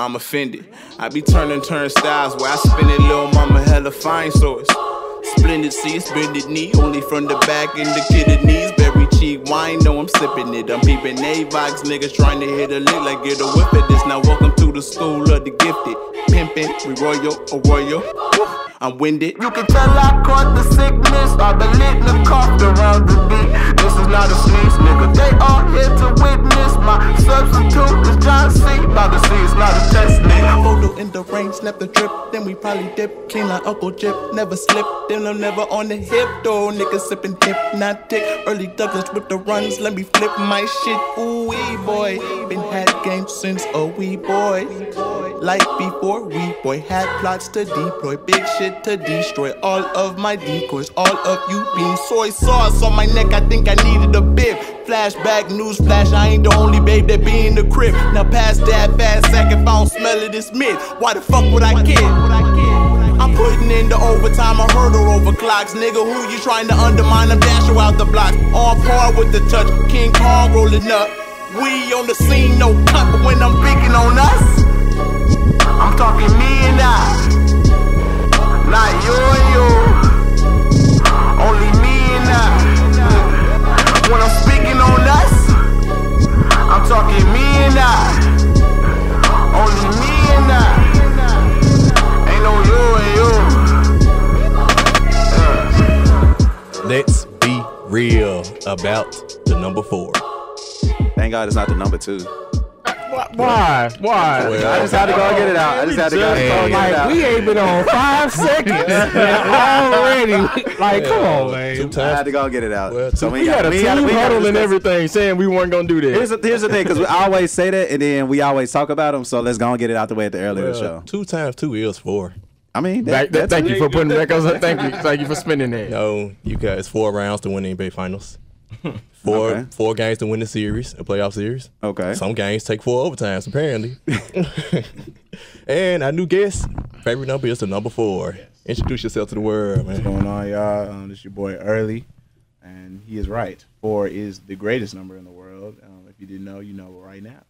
I'm offended. I be turning turnstiles where I spin it, little mama hella fine source. Splendid seats, bended knee, only from the back and the kidneys. Berry cheek wine, no, I'm sipping it. I'm peeping A-Vox, niggas trying to hit a lick like get a whiff of this. Now welcome to the school of the gifted. Pimpin', we royal, a royal. I'm winded. You can tell I caught the sickness. I've been lit and coughed around the beat. This is not a sneeze, nigga. They all here to witness my substitute is John C. About to see it's not a test, nigga. Photo in the rain, snap the drip, then we probably dip. Clean like Uncle Jip, never slip. Then I'm never on the hip, though. Niggas sippin' hypnotic. Early Douglas with the runs, let me flip my shit. Ooh, wee boy. Been had game since a wee boy. Like before, wee boy had plots to deploy. Big shit to destroy all of my decoys. All of you being soy sauce on my neck, I think I needed a bib. Flashback, news flash, I ain't the only babe that be in the crib. Now pass that fast sack if I don't smell it, it's mid. Why the fuck would I kid? I'm putting in the overtime, a hurdle over clocks. Nigga, who you trying to undermine? I'm dashing out the block. On par with the touch, King Kong rolling up. We on the scene, no cut, when I'm speaking on us, I'm talking me and I. Not you and you. Only me and I. When I'm speaking on us, I'm talking me and I. Only me and I. Ain't no you and you. Let's be real about the number four. Thank God it's not the number two. Why? Why? I just had to go and get it out. I just had to go and get it Like out. we ain't been on five seconds already. Like, come on, Two man. I had to go and get it out. Well, so two- We had a we team gotta- we gotta huddle and discuss- everything saying we weren't gonna do Here's that. the, here's the thing, because we always say that, and then we always talk about them. So let's go and get it out the way at the earlier Well, show. two times two is four. I mean, Thank, that, that's thank you for putting that. Cause thank you, thank you for spending that. No, you guys four rounds to win the NBA Finals. Four Okay. four games to win the series, a playoff series. okay. Some games take four overtimes, apparently. and our new guest, favorite number is the number four. Introduce yourself to the world, What's going on, y'all? Um, this your boy Erlee, and he is right. Four is the greatest number in the world. Um, if you didn't know, you know right now.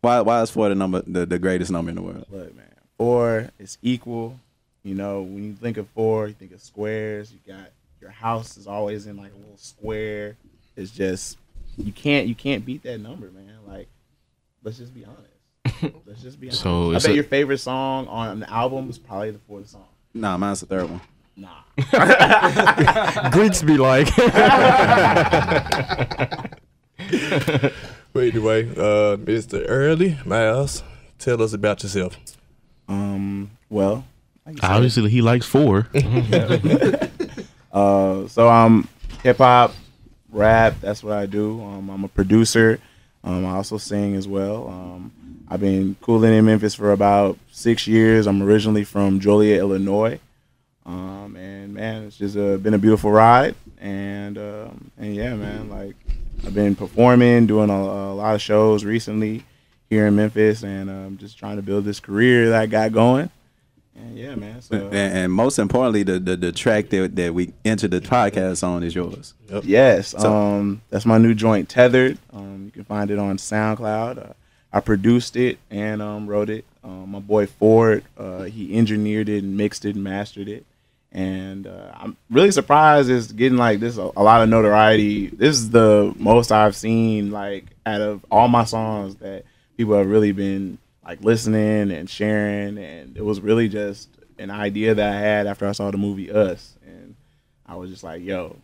Why why is four the number the, the greatest number in the world? Look, man, four is equal. You know, when you think of four, you think of squares. You got your house is always in like a little square. It's just you can't you can't beat that number, man. Like, let's just be honest. Let's just be honest. So I bet a- your favorite song on the album is probably the fourth song. Nah, mine's the third one. Nah. Greeks be like, But anyway, uh, Mr. Erlee Miles, tell us about yourself. Um. Well. like you said, Obviously, he likes four. Uh, so I'm hip hop, rap. That's what I do. Um, I'm a producer. Um, I also sing as well. Um, I've been cooling in Memphis for about six years. I'm originally from Joliet, Illinois. Um, and man, it's just uh, been a beautiful ride. And um, and yeah, man, like I've been performing, doing a, a lot of shows recently here in Memphis, and um, just trying to build this career that I got going. And yeah, man. So And, and most importantly, the, the the track that that we entered the podcast on is yours. Yes, So- um, that's my new joint, Tethered. Um, you can find it on SoundCloud. Uh, I produced it and um, wrote it. Um, my boy Ford, uh, he engineered it and mixed it and mastered it. And uh, I'm really surprised it's getting like this a, a lot of notoriety. This is the most I've seen like out of all my songs that people have really been like listening and sharing. And it was really just an idea that I had after I saw the movie Us, and I was just like, yo,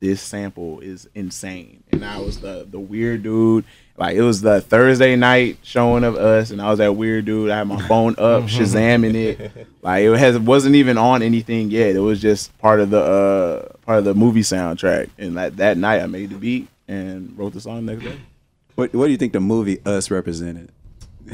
this sample is insane. And I was the the weird dude. Like it was the Thursday night showing of us, and I was that weird dude. I had my phone up, Shazamming it. Like it has wasn't even on anything yet. It was just part of the uh part of the movie soundtrack. And that that night I made the beat and wrote the song next day. What what do you think the movie Us represented?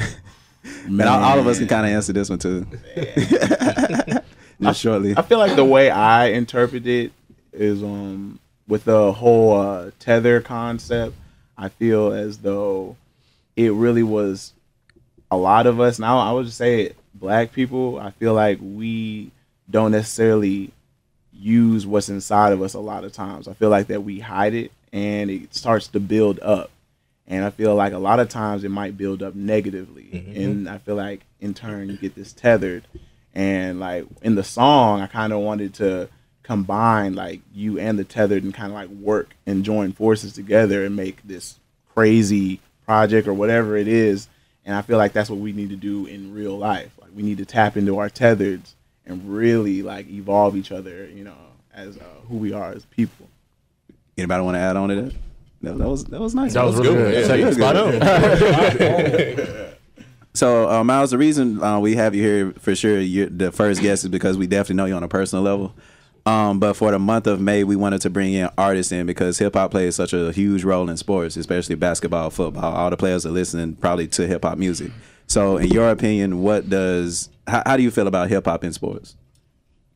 And all, all of us can kind of answer this one too. Just shortly. I feel like the way I interpret it is um with the whole uh, tether concept. I feel as though it really was a lot of us. Now I would just say it, black people. I feel like we don't necessarily use what's inside of us a lot of times. I feel like that we hide it and it starts to build up. And I feel like a lot of times it might build up negatively, and I feel like in turn you get this tethered. And like in the song, I kind of wanted to combine like you and the tethered and kind of like work and join forces together and make this crazy project or whatever it is. And I feel like that's what we need to do in real life. Like we need to tap into our tethers and really like evolve each other, you know, as uh, who we are as people. Anybody want to add on to that? That, that was that was nice. That was really good. Yeah, That spot on. So, uh, Miles, the reason uh, we have you here for sure, you're the first guest is because we definitely know you on a personal level. Um, but for the month of May, we wanted to bring in artists in because hip hop plays such a huge role in sports, especially basketball, football. All the players are listening probably to hip hop music. So, in your opinion, what does how, how do you feel about hip hop in sports?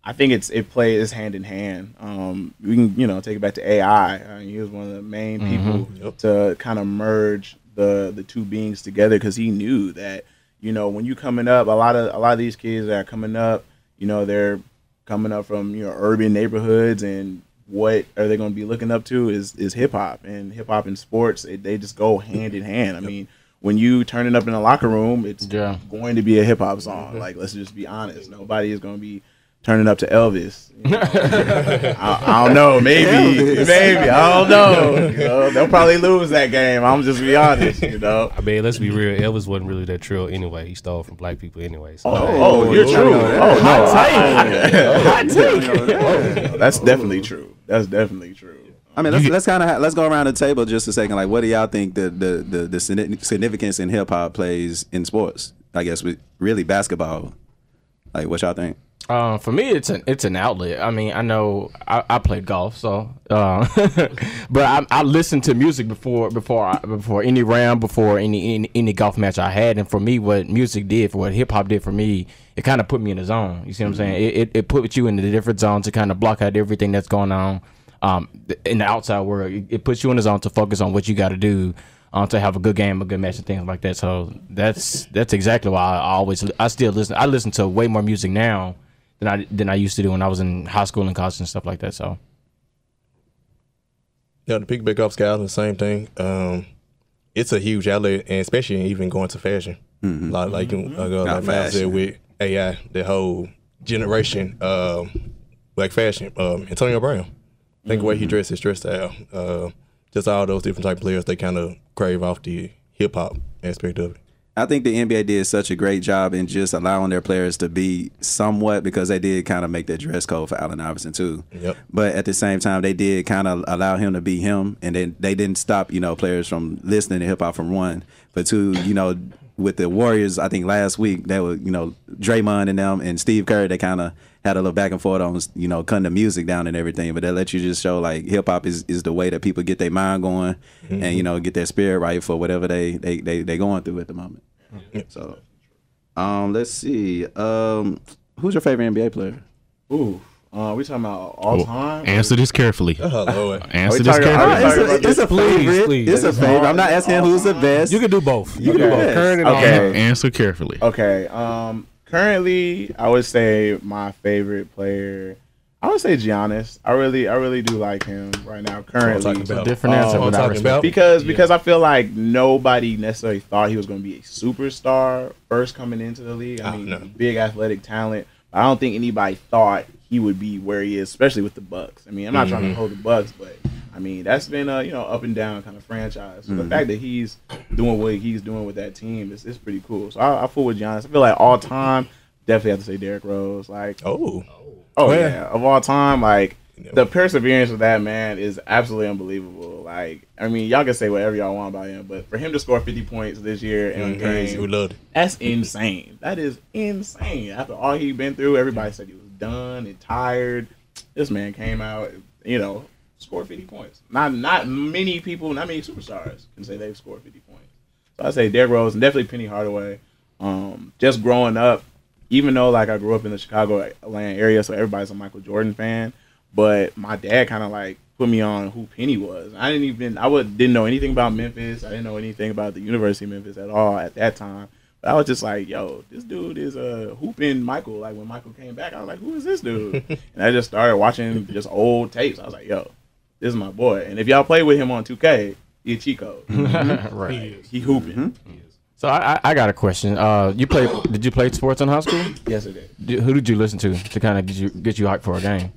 I think it's it plays hand in hand. Um, we can you know take it back to AI. I mean, he was one of the main mm-hmm. people to kind of merge the the two beings together because he knew that you know when you coming up, a lot of a lot of these kids that are coming up, you know, they're coming up from you know urban neighborhoods and what are they going to be looking up to is is hip hop and hip hop and sports. It, they just go hand in hand. I mean. When you turning up in a locker room, it's Yeah. going to be a hip hop song. Mm-hmm. Like, let's just be honest. Nobody is going to be turning up to Elvis. you know. I, I don't know. Maybe, maybe. I don't know. You know. They'll probably lose that game. I'm just be honest. You know. I mean, let's be real. Elvis wasn't really that trill anyway. He stole from black people anyway. So. Oh, oh, oh you're true. Oh no, I- take. that's definitely true. That's definitely true. I mean, let's, let's kind of ha- let's go around the table just a second. Like, what do y'all think the the the, the significance in hip hop plays in sports? I guess with really basketball. Like, what y'all think? Uh, for me, it's an it's an outlet. I mean, I know I, I played golf, so uh, but I, I listened to music before before I, before any round, before any, any any golf match I had, and for me, what music did for what hip hop did for me, it kind of put me in the zone. You see what I'm saying? It, it it put you in the different zone to kind of block out everything that's going on um in the outside world. It, it puts you in the zone to focus on what you got to do. Um, to have a good game, a good match, and things like that. So that's that's exactly why I always I still listen. I listen to way more music now than I than I used to do when I was in high school and college and stuff like that. So Yeah, the pick back up scout, the same thing. Um, it's a huge outlet, and especially even going to fashion. Like like, uh, like, uh, like Miles said with AI, the whole generation, um, like fashion. Um, Antonio Brown, I think the way he dressed, his dress style, uh, just all those different type of players, they kind of crave off the hip hop aspect of it. I think the NBA did such a great job in just allowing their players to be somewhat because they did kind of make that dress code for Allen Iverson too. Yep. But at the same time, they did kind of allow him to be him, and then they didn't stop you know players from listening to hip hop from one, but two, you know, with the Warriors, I think last week they were you know Draymond and them and Steve Kerr, they kind of had a little back and forth on you know cutting the music down and everything, but they let you just show like hip hop is, is the way that people get their mind going mm-hmm. and you know get their spirit right for whatever they they they they going through at the moment. So, um, let's see. Um, who's your favorite NBA player? Ooh, uh, we talking about all time? Answer this carefully. Oh Lord, Answer this carefully. are we it's a favorite. please. It's a favorite. I'm not asking who's the best. You can do both. you can do both current and all. Okay. Answer carefully. Okay. Um, currently, I would say my favorite player. I would say Giannis. I really, I really do like him right now. Currently, talking about. Different answer, Oh, I talking respect. about? because because I feel like nobody necessarily thought he was going to be a superstar first coming into the league. I Oh, mean, no. big athletic talent. But I don't think anybody thought he would be where he is, especially with the Bucks. I mean, I'm not trying Mm-hmm. to hold the Bucks, but I mean that's been a you know up and down kind of franchise. So the fact that he's doing what he's doing with that team is, is pretty cool. So I, I fool with Giannis. I feel like all time definitely have to say Derrick Rose. Like oh, Oh Yeah. yeah, of all time, like the perseverance of that man is absolutely unbelievable. Like, I mean, y'all can say whatever y'all want about him, but for him to score 50 points this year in Mm. We game, that's insane. That is insane. After all he'd been through, everybody said he was done and tired. This man came out, you know, scored 50 points. Not not many people, not many superstars can say they've scored 50 points. So I say Derrick Rose and definitely Penny Hardaway. Um, just growing up, even though like I grew up in the Chicago land area, so everybody's a Michael Jordan fan. But my dad kind of like put me on who Penny was. I didn't even I would didn't know anything about Memphis. I didn't know anything about the University of Memphis at all at that time. But I was just like, yo, this dude is uh, hooping Michael. Like when Michael came back, I was like, who is this dude? and I just started watching just old tapes. I was like, yo, this is my boy. And if y'all play with him on 2K, He a cheat code. right. He hooping. So I, I I got a question. Uh, you play? Did you play sports in high school? Yes, it is. Did- Who did you listen to to kind of get you get you hyped for a game?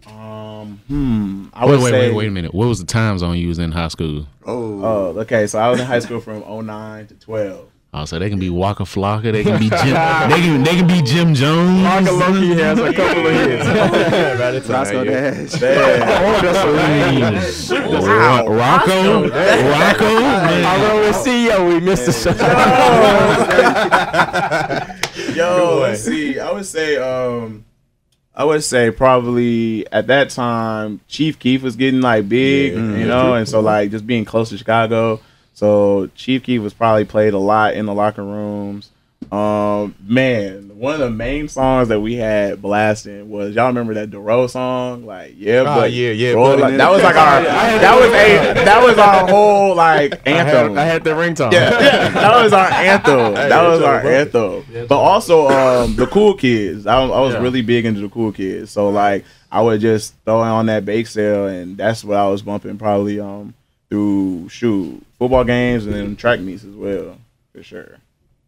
Hmm. I Wait, would wait, say. wait, wait a minute. What was the time zone you was in high school? Oh, okay. So I was in high school from 09 to 12. Oh, so they can be Waka Flocka, they can be Jim, they can they can be Jim Jones. Waka Flocka has a couple of hits. Right Roscoe that, Dash. Ro- Rocco, Rocco, man. I wrote with CEO. We missed the show. Yo, see. I would say, um, I would say probably at that time, Chief Keef was getting like big, you know, and so like just being close to Chicago. So Chief Keef was probably played a lot in the locker rooms. Um, man, one of the main songs that we had blasting was y'all remember that Duro song? Like, yeah, Ah, but yeah, yeah, roll but- like- that was like our that was a that was our whole like I had, anthem. I had the ringtone. Yeah, yeah, that was our anthem. That was our anthem. But also, um, the cool kids. I, I was Yeah. really big into the cool kids. So like, I would just throw it on that bake sale, and that's what I was bumping probably um through shoot football games and then track meets as well for sure.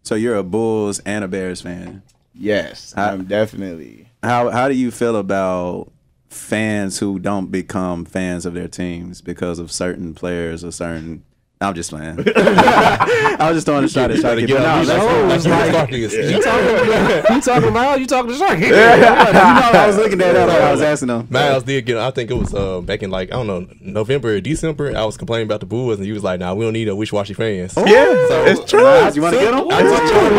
So you're a Bulls and a Bears fan. Yes, I'm definitely. How how do you feel about fans who don't become fans of their teams because of certain players or certain? I'm just playing. I was just throwing a shot at Try to Sharky. get out. no, That's that's- that's what Sparky. You talking? You talking about? You talking to Sharky? you know, I was looking at that. I was asking them. Miles did get. I think it was uh, back in like I don't know November or December. I was complaining about the Bulls, and he was like, "Nah, we don't need a wish washy fans." Yeah, So- it's true. Miles, you want to get them?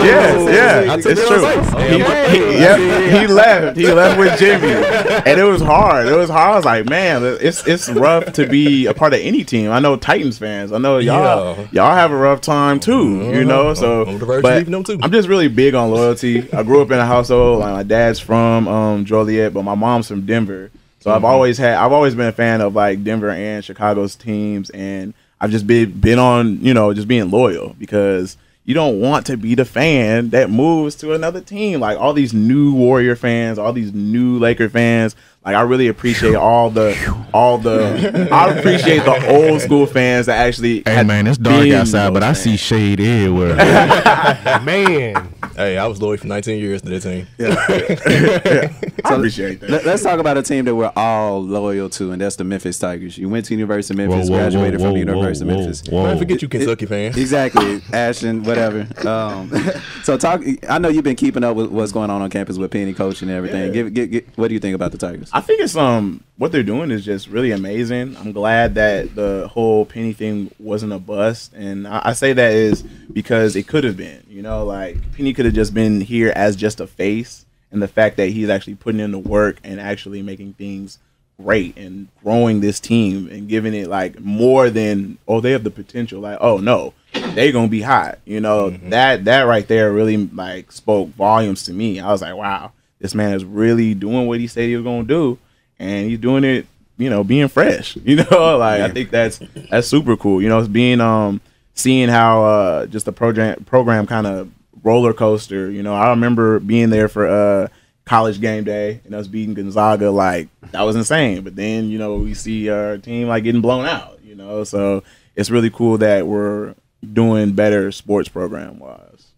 Yes, yeah, I took it's true. on. He, he, yep, he left. He left with Jimmy, and it was hard. It was hard. I was like, man, it's it's rough to be a part of any team. I know Titans fans. I know y'all Yeah. y'all have a rough time too. You know, so I'm on the verge of but leaving them, too. I'm just really big on loyalty. I grew up in a household like my dad's from um, Joliet, but my mom's from Denver. So I've always had I've always been a fan of like Denver and Chicago's teams and I've just been been on, you know, just being loyal because you don't want to be the fan that moves to another team. Like all these new Warrior fans, all these new Laker fans. Like I really appreciate all the all the I appreciate the old school fans that actually Hey man, it's dark outside, but I see fans. shade everywhere. Man, Hey, I was loyal for 19 years to that team. I appreciate that. Let, us talk about a team that we're all loyal to, and that's the Memphis Tigers. You went to University of Memphis, Whoa, whoa, graduated whoa, from the University whoa, of Memphis. whoa. Man, forget you Kentucky fans. Exactly, Ashton, whatever. Um, so talk. I know you've been keeping up with what's going on on campus with Penny coaching and everything. Yeah. Give, give, give, what do you think about the Tigers? I think it's um what they're doing is just really amazing. I'm glad that the whole penny thing wasn't a bust, and I, I say that is because it could have been. You know, like Penny could have just been here as just a face, and the fact that he's actually putting in the work and actually making things great and growing this team and giving it like more than oh they have the potential. Like oh no, they're gonna be hot. You know mm-hmm. that that right there really like spoke volumes to me. I was like wow, this man is really doing what he said he was gonna do and he's doing it, you know, being fresh. You know, like I think that's that's super cool. You know, it's being um seeing how uh just the program program kind of roller coaster. You know, I remember being there for uh college game day and us beating Gonzaga. Like that was insane. But then you know we see our team like getting blown out. You know, so it's really cool that we're doing better sports program wise.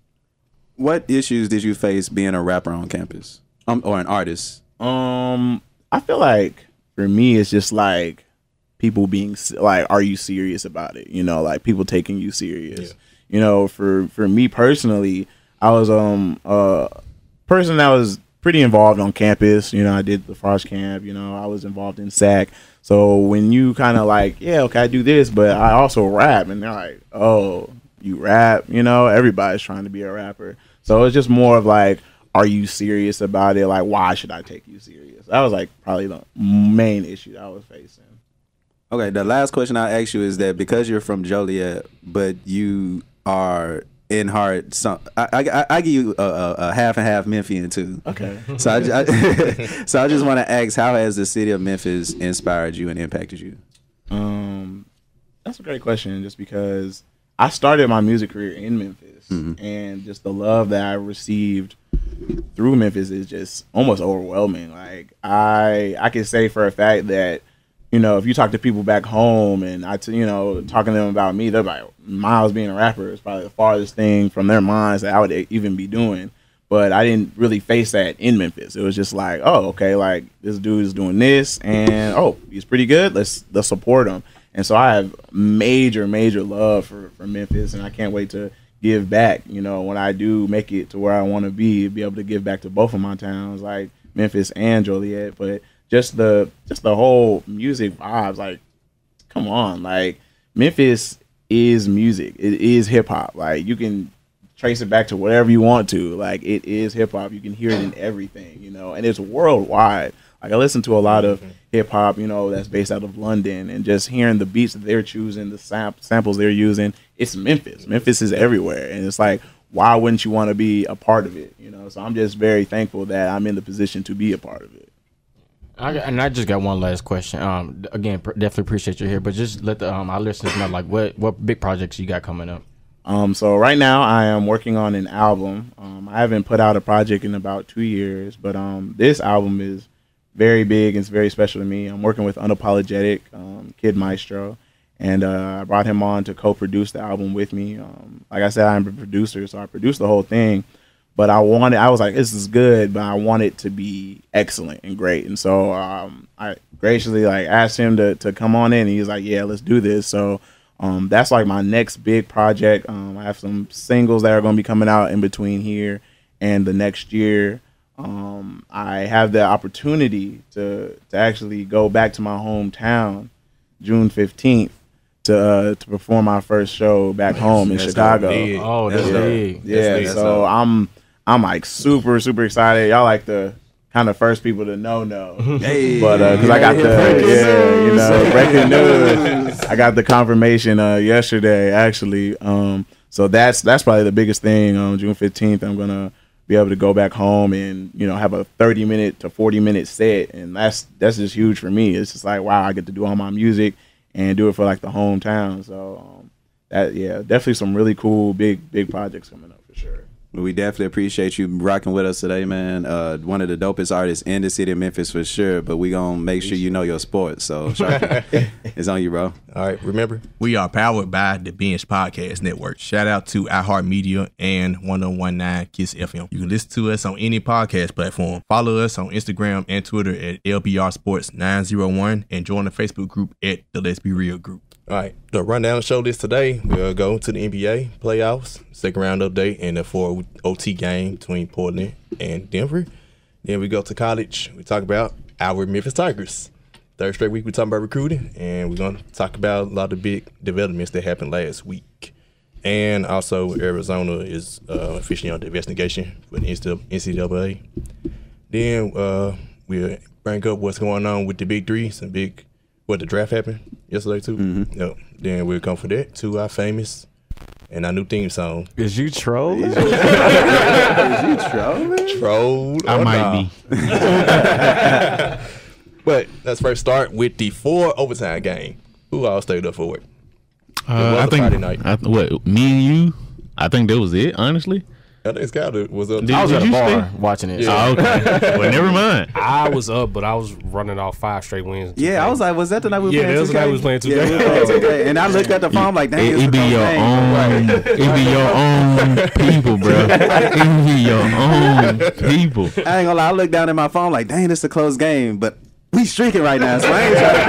What issues did you face being a rapper on campus, um, or an artist? Um, I feel like for me, it's just like people being like, "Are you serious about it?" You know, like people taking you serious. You know, for for me personally, I was um a person that was pretty involved on campus. You know, I did the Frosh camp. You know, I was involved in SAC. So when you kind of like, yeah, okay, I do this, but I also rap, and they're like, oh, you rap. You know, everybody's trying to be a rapper. So it's just more of like, are you serious about it? Like, why should I take you serious? That was like probably the main issue that I was facing. Okay, the last question I'll ask you is that because you're from Joliet, but you are in heart, some I, I, I give you a, a, a half and half Memphian too. Okay. So I, I so I just want to ask, how has the city of Memphis inspired you and impacted you? Um, that's a great question. Just because I started my music career in Memphis, and just the love that I received through Memphis is just almost overwhelming. Like I, I can say for a fact that you know, if you talk to people back home and I, t- you know, talking to them about me, they're like, Miles being a rapper is probably the farthest thing from their minds that I would even be doing. But I didn't really face that in Memphis. It was just like, oh, okay, like this dude is doing this, and oh, he's pretty good. Let's let's support him. And so I have major, major love for for Memphis, and I can't wait to give back. You know, when I do make it to where I want to be, be able to give back to both of my towns, like Memphis and Joliet. But just the just the whole music vibes, like come on, like Memphis is music. It is hip hop. Like you can trace it back to whatever you want to. Like it is hip hop. You can hear it in everything, you know, and it's worldwide. Like I listen to a lot of hip hop, you know, that's based out of London, and just hearing the beats that they're choosing, the sam- samples they're using. It's Memphis. Memphis is everywhere, and it's like, why wouldn't you want to be a part of it? You know, so I'm just very thankful that I'm in the position to be a part of it. I, and I just got one last question. Um, again, pr- definitely appreciate you here, but just let the um our listeners know like what what big projects you got coming up. Um, so right now I am working on an album. Um, I haven't put out a project in about two years, but um, this album is very big and it's very special to me. I'm working with Unapologetic, um, Kid Maestro, and uh, I brought him on to co-produce the album with me. Um, like I said, I'm a producer, so I produced the whole thing. But I wanted, I was like, this is good, but I want it to be excellent and great. And so um, I graciously like asked him to to come on in, and he was like, yeah, let's do this. So um, that's like my next big project. Um, I have some singles that are going to be coming out in between here and the next year. Um, I have the opportunity to to actually go back to my hometown, June fifteenth, to uh, to perform my first show back home in That's Chicago. Oh, that's yeah, big. yeah. That's so dope. I'm I'm like super super excited. Y'all like the kind of first people to know know. Hey, But because I got the yeah, you know, breaking news. I got the confirmation uh, yesterday actually. Um, so that's that's probably the biggest thing. On June fifteenth, I'm gonna be able to go back home and you know have a 30 minute to 40 minute set, and that's that's just huge for me. It's just like wow, I get to do all my music and do it for like the hometown. So um, that yeah, definitely some really cool big big projects coming up. We definitely appreciate you rocking with us today, man. Uh, one of the dopest artists in the city of Memphis for sure. But we gonna make sure you know your sports. So Sharky, it's on you, bro. All right, remember We are powered by the Binge Podcast Network. Shout out to iHeartMedia and 1019 Kiss FM. You can listen to us on any podcast platform. Follow us on Instagram and Twitter at LBR Sports 901 and join the Facebook group at the Let's Be Real group. All right, the rundown show this today. We'll go to the NBA playoffs, second round update, and the four OT game between Portland and Denver. Then we go to college. We talk about our Memphis Tigers. Third straight week, we talking about recruiting, and we're gonna talk about a lot of big developments that happened last week. And also, Arizona is uh, officially under investigation for the NCAA. Then uh, we'll bring up what's going on with the big three. Some big, what the draft happened yesterday too. Yep. Then we'll come for that to our famous and our new theme song, Is you trolling? "Troll." I or might Nah. be. But let's first start with the four overtime game. Who all stayed up for it? Uh, was I a think Friday night. I, what me and you. I think that was it. Honestly. I think Skyler was up. Did- I was at a bar stay? watching it. Yeah. Oh, okay. well, never mind. I was up, but I was running off five straight wins. in Yeah, I was like, was that the night we were Yeah, playing? that was the 2K? night we was playing 2K. Yeah, we were playing 2K. And I looked at the phone like, dang, It, it's it be your game. own. It be your own people, bro. It be your own people. I ain't gonna lie, I looked down at my phone like, dang, it's a close game, but we streaking right now, so I ain't trying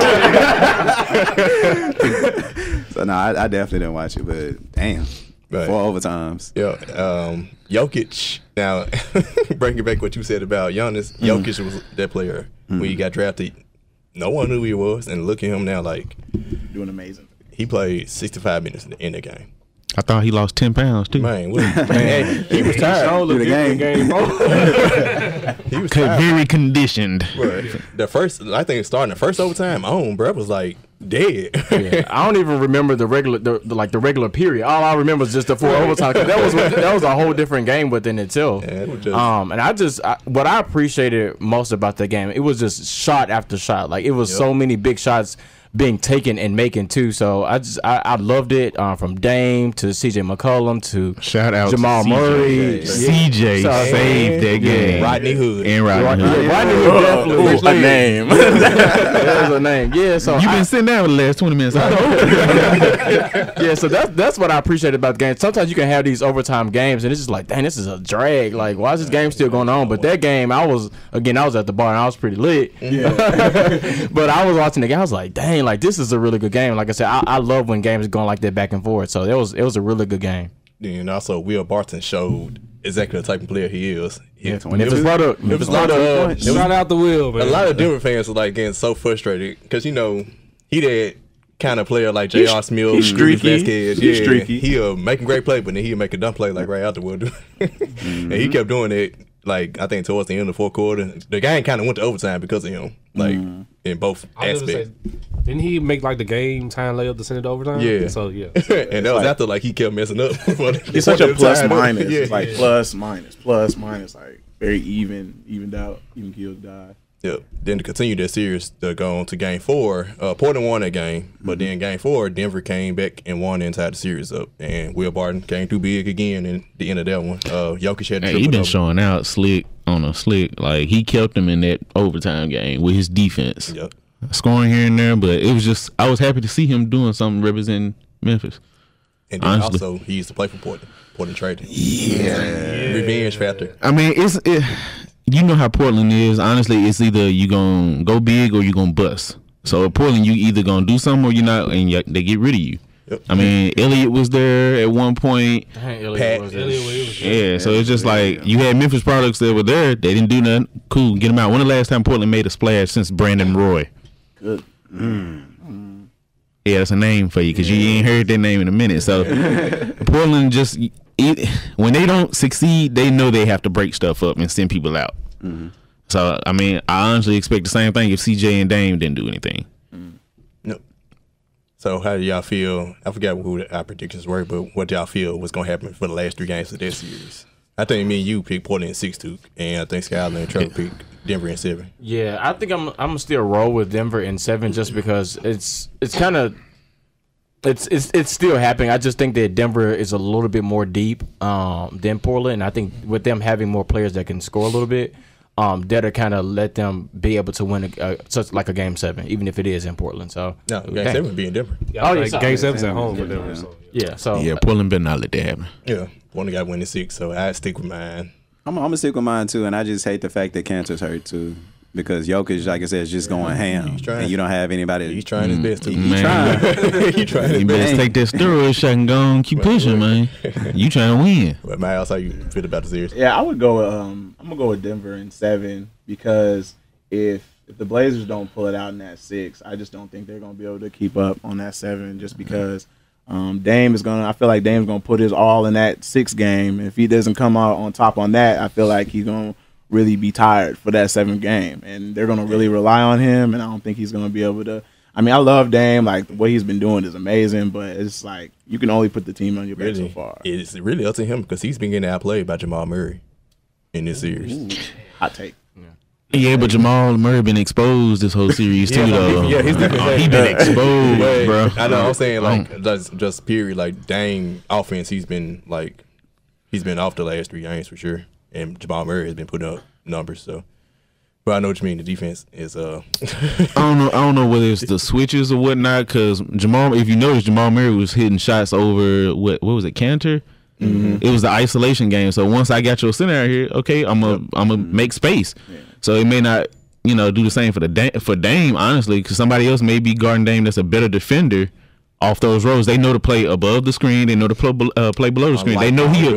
to So no, I, I definitely didn't watch it, but damn. Right. Four overtimes. Yeah, um, Jokic. Now, bringing back what you said about Giannis, Mm-hmm. Jokic was that player when he got drafted. No one knew who he was, and look at him now. Like Doing amazing. he played 65 minutes in the, in the game. I thought he lost ten pounds too. Man, what, man, he was tired. Do the game. He was tired. Very conditioned. Bruh, the first, I think, starting the first overtime on, bro, was like dead. Yeah, I don't even remember the regular, the, the- like the regular period. All I remember is just the four overtime. 'cause that was that was a whole different game within itself. Yeah, it just- um, and I just I, what I appreciated most about the game, it was just shot after shot. Like it was so many big shots being taken and making too. So I just I, I loved it uh, from Dame to C.J. McCollum to Shout out Jamal to Murray. CJ So- saved that game. Rodney Hood. And Rodney Hood. Yeah, Rodney Hood definitely. Ooh, a name. There's a name. Yeah. So You've I- been sitting down for the last 20 minutes. I yeah, so that's that's what I appreciate about the game. Sometimes you can have these overtime games, and it's just like, dang, this is a drag. Like, why is this game still going on? But that game, I was again, I was at the bar and I was pretty lit. Yeah. but I was watching the game. I was like, dang, like this is a really good game. Like I said, I, I love when games are going like that back and forth. So it was it was a really good game. And also, Will Barton showed exactly the type of player he is. Yeah, Memphis product. It was a lot of uh, it was- Shout out the Will, man. a lot of Denver fans are like getting so frustrated because you know he that kind of player like J.R. Smith, he's Rudy streaky. Vasquez. He's yeah, streaky. He'll make a great play, but then he'll make a dumb play like right afterward. and Mm-hmm. he kept doing it. Like I think towards the end of the fourth quarter, the game kind of went to overtime because of him. Like Mm-hmm. In both I aspects. didn't he make like the game time layup to send it to overtime? Yeah. So yeah. and that was after like he kept messing up. It's such a plus minus. Yeah. It's like plus minus, plus minus, like very even, evened out, even killed die. Yep. Then to continue that series to go on to game four, uh, Portland won that game, but then game four, Denver came back and won the entire series up, and Will Barton came too big again in the end of that one. Uh, Jokic had Hey, he been double. showing out slick on a slick. Like he kept them in that overtime game with his defense, Yep. scoring here and there. But it was just I was happy to see him doing something representing Memphis. And also he used to play for Portland. Portland traded. Yeah. Revenge factor. I mean, it's it, you know how Portland is. Honestly, it's either you gonna go big or you gonna bust. So at Portland, you either gonna do something or you're not, and you, they get rid of you. Yep. I mean, Elliott was there at one point. Pat- Elliot Williams. Yeah, so it's just like you had Memphis products that were there. They didn't do nothing. Cool, get them out. When the last time Portland made a splash since Brandon Roy? Good. Yeah, that's a name for you because you ain't heard that name in a minute. So Portland just it, when they don't succeed, they know they have to break stuff up and send people out. Mm-hmm. So I mean, I honestly expect the same thing if CJ and Dame didn't do anything. So how do y'all feel? I forgot who our predictions were, but what do y'all feel was gonna happen for the last three games of this series? I think me and you picked Portland in six two, and I think Skyler and Trevor picked Denver in seven. Yeah, I think I'm I'm still roll with Denver in seven just because it's it's kind of it's it's it's still happening. I just think that Denver is a little bit more deep um, than Portland, and I think with them having more players that can score a little bit, um, that'll kind of let them be able to win a, a, such like a game seven, even if it is in Portland. So No, game Dang. seven would be in Denver. Yeah, Oh, yeah, yeah, sorry. game seven's at home for Denver. So. yeah, so Yeah, Portland better not let that happen. Yeah, Portland got winning six, so I stick with mine. I'm, I'm gonna stick with mine too, and I just hate the fact that cancer's hurt too, because Jokic, like I said, is just going ham, trying. and you don't have anybody. He's trying his best to. He Man. trying. he trying his You best. better take that steroid shot and go and keep pushing, man. You trying to win? But Miles, how you feel about the series? Yeah, I would go. Um, I'm gonna go with Denver in seven because if if the Blazers don't pull it out in that six, I just don't think they're gonna be able to keep up on that seven. Just because um, Dame is gonna, I feel like Dame's gonna put his all in that six game. If he doesn't come out on top on that, I feel like he's gonna really be tired for that seventh game, and they're gonna really rely on him. And I don't think he's gonna be able to. I mean, I love Dame. Like what he's been doing is amazing, but it's like you can only put the team on your back so far. it's really up to him because he's been getting outplayed by Jamal Murray in this series. Hot take. Yeah, but Jamal Murray been exposed this whole series too, though. yeah, his defense- Oh, he been exposed, But bro. I know. I'm saying like Um, just just period. Like Dame offense, he's been like he's been off the last three games for sure, and Jamal Murray has been putting up numbers. So, but I know what you mean. The defense is uh I don't know. I don't know whether it's the switches or whatnot. Because Jamal, if you notice, Jamal Murray was hitting shots over what? What was it? Kanter. It was the isolation game. So once I got your center out here, okay, I'm a I'm gonna make space. So it may not, you know, do the same for the da- for Dame honestly, because somebody else may be guarding Dame that's a better defender off those rows. They know to play above the screen. They know to play, uh, play below the screen. They know he.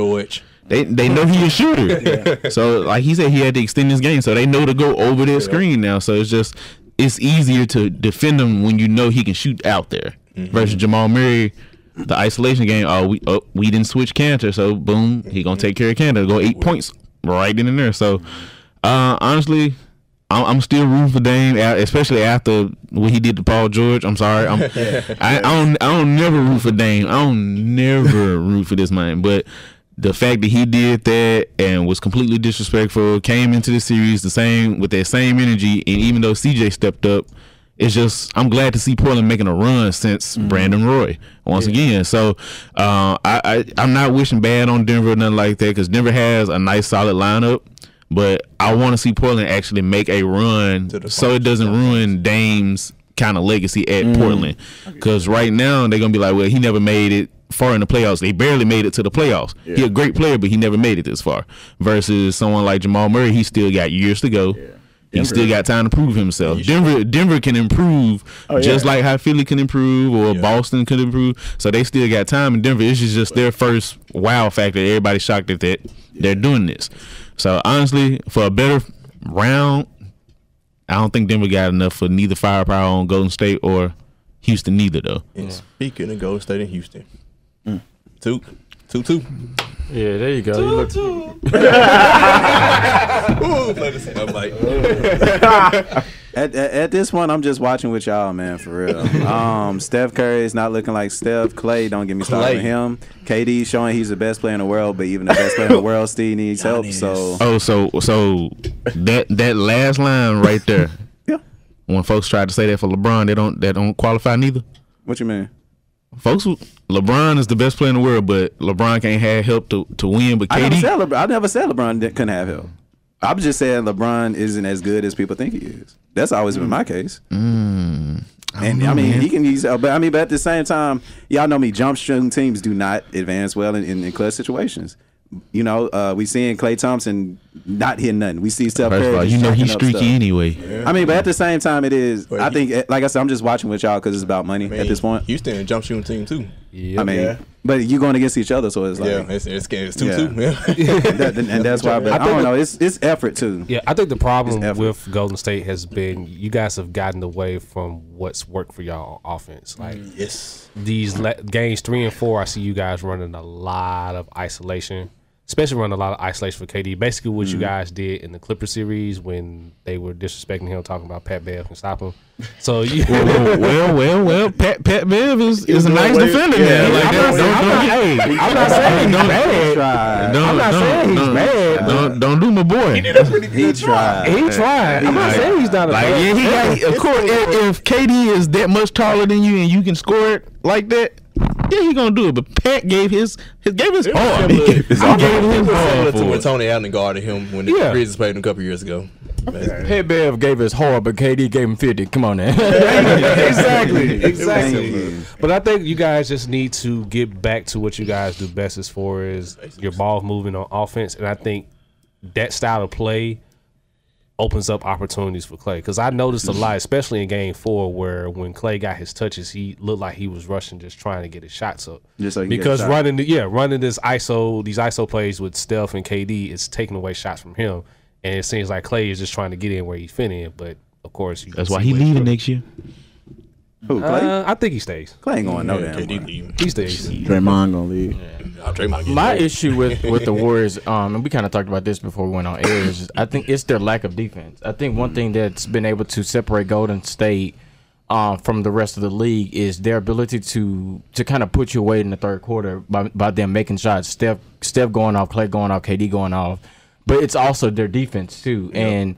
They they know he a shooter. So like he said, he had to extend his game. So they know to go over their screen now. So it's just it's easier to defend him when you know he can shoot out there. Versus Jamal Murray, the isolation game. Oh, we oh, we didn't switch Kanter, so boom, he gonna take care of Kanter. Go eight points right in and there. So uh, honestly. I'm, I'm still rooting for Dame, especially after what he did to Paul George. I'm sorry, I'm, I, I don't, I don't never root for Dame. I don't never root for this man. But the fact that he did that and was completely disrespectful, came into the series the same with that same energy, and even though CJ stepped up, it's just I'm glad to see Portland making a run since Brandon Roy once again. So uh, I, I I'm not wishing bad on Denver or nothing like that because Denver has a nice solid lineup. But I want to see Portland actually make a run so it doesn't ruin Dame's kind of legacy at Portland. Because right now they're gonna be like, well, he never made it far in the playoffs. They barely made it to the playoffs. He a great player, but he never made it this far. Versus someone like Jamal Murray, he still got years to go. He still got time to prove himself. Denver, Denver can improve oh, just like how Philly can improve or Boston can improve. So they still got time. in Denver, this is just their first wow factor. Everybody's shocked that that they're doing this. So honestly, for a better round, I don't think Denver got enough for neither firepower on Golden State or Houston neither though. And speaking of Golden State and Houston, two, two, two. Yeah, there you go. You look- Ooh, play the same. I'm like, At, at, at this point, I'm just watching with y'all, man, for real. Um, Steph Curry is not looking like Steph. Klay, don't get me started Klay. with him. KD showing he's the best player in the world, but even the best player in the world still needs help. So Oh, so so that that last line right there. Yeah. When folks tried to say that for LeBron, they don't they don't qualify neither. what you mean? Folks, LeBron is the best player in the world, but LeBron can't have help to, to win. But I never KD, said LeBron. I never said LeBron couldn't have help. I'm just saying LeBron isn't as good as people think he is. That's always been my case. and I mean, he can use, but I mean, but at the same time, y'all know me. Jump shooting teams do not advance well in, in, in clutch situations. You know, uh, we seeing Klay Thompson not hitting nothing. We see Steph first Curry. of all, you know he's streaky stuff. anyway. I mean, but at the same time, it is. But I think, eh, like I said, I'm just watching with y'all because it's about money at this point. Houston and jump shooting team too. I mean, but you going against each other, so it's like, Yeah, it's it's, it's two Yeah. two. Yeah. that, and that's why. But I, don't know. It's it's effort too. Yeah, I think the problem with Golden State has been you guys have gotten away from what's worked for y'all offense. Like yes. these le- games three and four, I see you guys running a lot of isolation, especially running a lot of isolation for KD. Basically, what you mm-hmm. guys did in the Clipper series when they were disrespecting him, talking about Pat Bev can stop him. So you. well, well, well, well, Pat Pat Bev is, is a nice defender yeah, now. Like I'm not, don't, I'm don't, hey, I'm not saying he's bad. Don't, I'm not don't, saying he's don't, bad, Don't, don't do my boy. He tried. He tried. I'm not saying he's not a Like, bad yeah, he got, of course, if, if KD is that much taller than you and you can score it like that, yeah, he gonna do it. But Pat gave his, his gave his all. He gave his all Similar to for when it. Tony Allen guarded him when the Yeah. Grizzlies played him a couple years ago. Head Bev gave his horror, but KD gave him 50. Come on now. exactly, exactly. But I think you guys just need to get back to what you guys do best as far as your ball moving on offense, and I think that style of play opens up opportunities for Klay. Because I noticed a lot, especially in Game Four, where when Klay got his touches, he looked like he was rushing, just trying to get his shots up. Just so he can get a because running, the, yeah, running this ISO, these ISO plays with Steph and KD is taking away shots from him, and it seems like Klay is just trying to get in where he fit in. But of course, you That's why he he's leaving next year. Who Klay? Uh, I think he stays. Klay ain't going no Yeah, damn. KD way. He stays. Draymond gonna leave. I'll Draymond My traded. issue with, with the Warriors, um, and we kind of talked about this before we went on air, is I think it's their lack of defense. I think one thing that's been able to separate Golden State um, from the rest of the league is their ability to to kind of put you away in the third quarter by, by them making shots. Steph Steph going off, Klay going off, KD going off, but it's also their defense too. And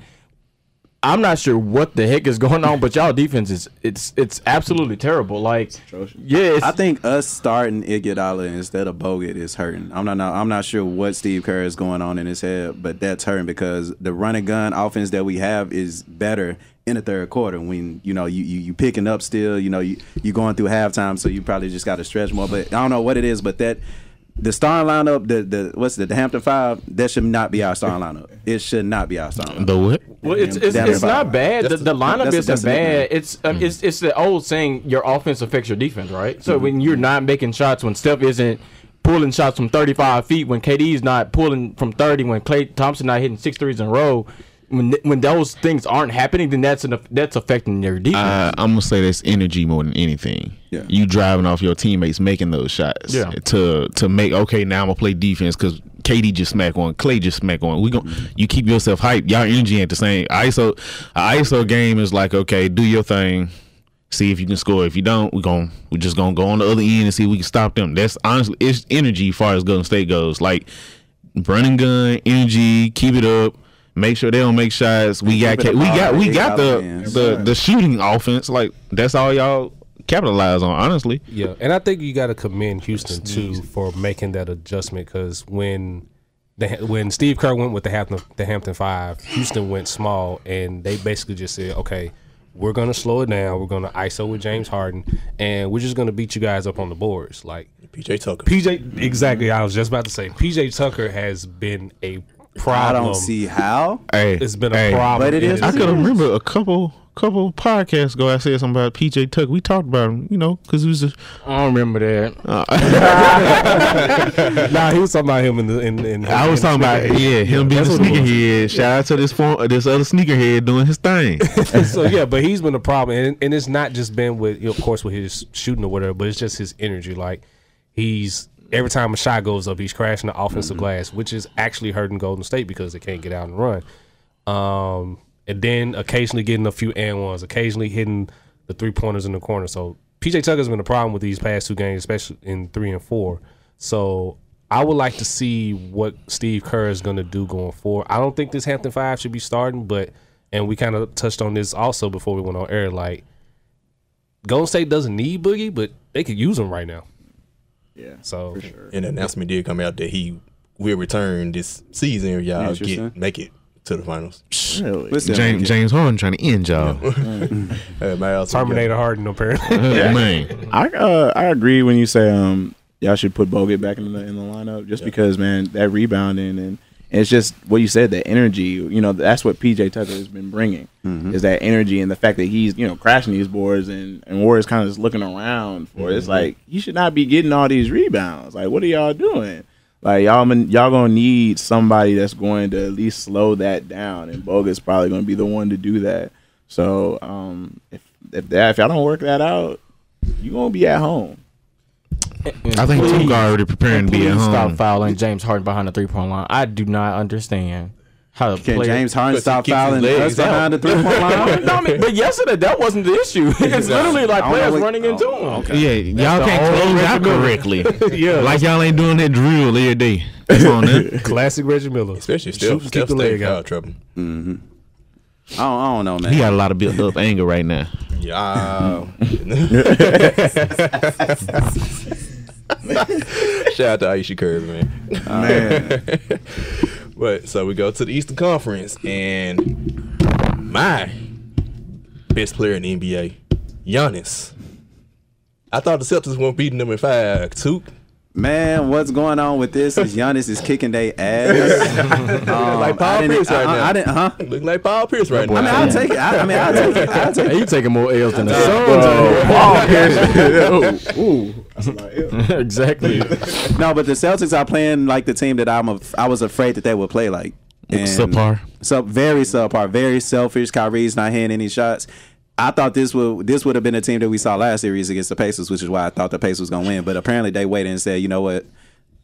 I'm not sure what the heck is going on, but y'all defense is it's it's absolutely terrible. Like, yeah, I think us starting Iguodala instead of Bogut is hurting. I'm not. I'm not sure what Steve Kerr is going on in his head, but that's hurting because the running gun offense that we have is better in the third quarter when you know you you, you picking up still. You know you you going through halftime, so you probably just got to stretch more. But I don't know what it is, but that. The starting lineup, the the what's the, the Hampton Five, that should not be our starting lineup. It should not be our starting lineup. The what? Well, it's it's, it's near not bad. The, the lineup that's- isn't that's bad. It's um, it's it's the old saying your offense affects your defense, right? So when you're not making shots, when Steph isn't pulling shots from 35 feet, when KD is not pulling from 30, when Klay Thompson not hitting six threes in a row, when when those things aren't happening, then that's an, that's affecting your defense. Uh, I'm gonna say that's energy more than anything. Yeah. You driving off your teammates making those shots. Yeah. To to make okay now I'm gonna play defense because KD just smack one, Klay just smack one. We gon' you keep yourself hyped. Y'all energy ain't the same. ISO ISO game is like okay, do your thing. See if you can score. If you don't, we gon' we just gonna go on the other end and see if we can stop them. That's honestly it's energy as far as Golden State goes. Like running gun, energy, keep it up. Make sure they don't make shots. We got ca- we got we got the offense. the the shooting offense. Like that's all y'all capitalize on. Honestly, Yeah, and I think you got to commend Houston too for making that adjustment because when the, when Steve Kerr went with the Hampton the Hampton Five, Houston went small, and they basically just said, okay. We're gonna slow it down. We're gonna ISO with James Harden, and we're just gonna beat you guys up on the boards. Like PJ Tucker. PJ, exactly. I was just about to say PJ Tucker has been a I don't see how. hey, It's been a hey, problem. But it is I his- could remember a couple couple podcasts ago. I said something about PJ Tucker. We talked about him, you know, because he was. A, I don't remember that. nah, he was talking about him in the in. in I was talking about yeah, him being a that's what it was. sneakerhead. Shout out to this form, this other sneakerhead doing his thing. so yeah, but he's been a problem, and, and it's not just been with, you know, of course, with his shooting or whatever, but it's just his energy. Like he's every time a shot goes up, he's crashing the offensive glass, which is actually hurting Golden State because they can't get out and run. Um, and then occasionally getting a few and ones, occasionally hitting the three pointers in the corner. So PJ Tucker's been a problem with these past two games, especially in three and four. So I would like to see what Steve Kerr is going to do going forward. I don't think this Hampton Five should be starting, but and we kind of touched on this also before we went on air. Like Golden State doesn't need Boogie, but they could use him right now. Yeah, So for sure. And the announcement did come out that he will return this season if y'all get make it to the finals. Really? Listen, James James Harden trying to end y'all. Hey, Miles, Terminator Harden apparently. Man, I uh, I agree when you say um y'all should put Bogut back in the in the lineup just because man that rebounding and it's just what you said that energy you know that's what PJ Tucker has been bringing is that energy and the fact that he's you know crashing these boards and and Warriors kind of just looking around for it. it's like you should not be getting all these rebounds. Like what are y'all doing? Like y'all y'all gonna need somebody that's going to at least slow that down and Bogut's probably gonna be the one to do that. So um if if that if y'all don't work that out you gonna be at home. I think Please- Tuka already preparing to be at Please stop fouling James Harden behind the three point line. I do not understand how the Can player- James Harden stop fouling us behind the three point line? no, I mean, but yesterday that wasn't the issue. It's literally like I don't know players what- running into oh, him. Yeah, y'all can't whole close out correctly. yeah, like y'all ain't doing that drill every day. Come on, man. Classic Reggie Miller. especially still and keep the leg foul out. trouble. Mm-hmm. I don't, I don't know, man. He got a lot of built up anger right now. Yeah. Shout out to Ayesha Curry, man. man. But so we go to the Eastern Conference, and my best player in the NBA, Giannis. I thought the Celtics weren't beating them in five. Two. Man, what's going on with this? Is Giannis is kicking their ass. Um, like Paul Pierce right I, now. I, didn't, huh? Looking like Paul Pierce right now. I mean, I'll take it. I, I mean, I'll take it. I'll take Hey, you taking more L's than the Suns. exactly. No, but the Celtics are playing like the team that I'm. A, I was afraid that they would play like. And Subpar. So very subpar, very selfish. Kyrie's not hitting any shots. I thought this would this would have been a team that we saw last series against the Pacers, which is why I thought the Pacers was gonna win. But apparently they waited and said, you know what,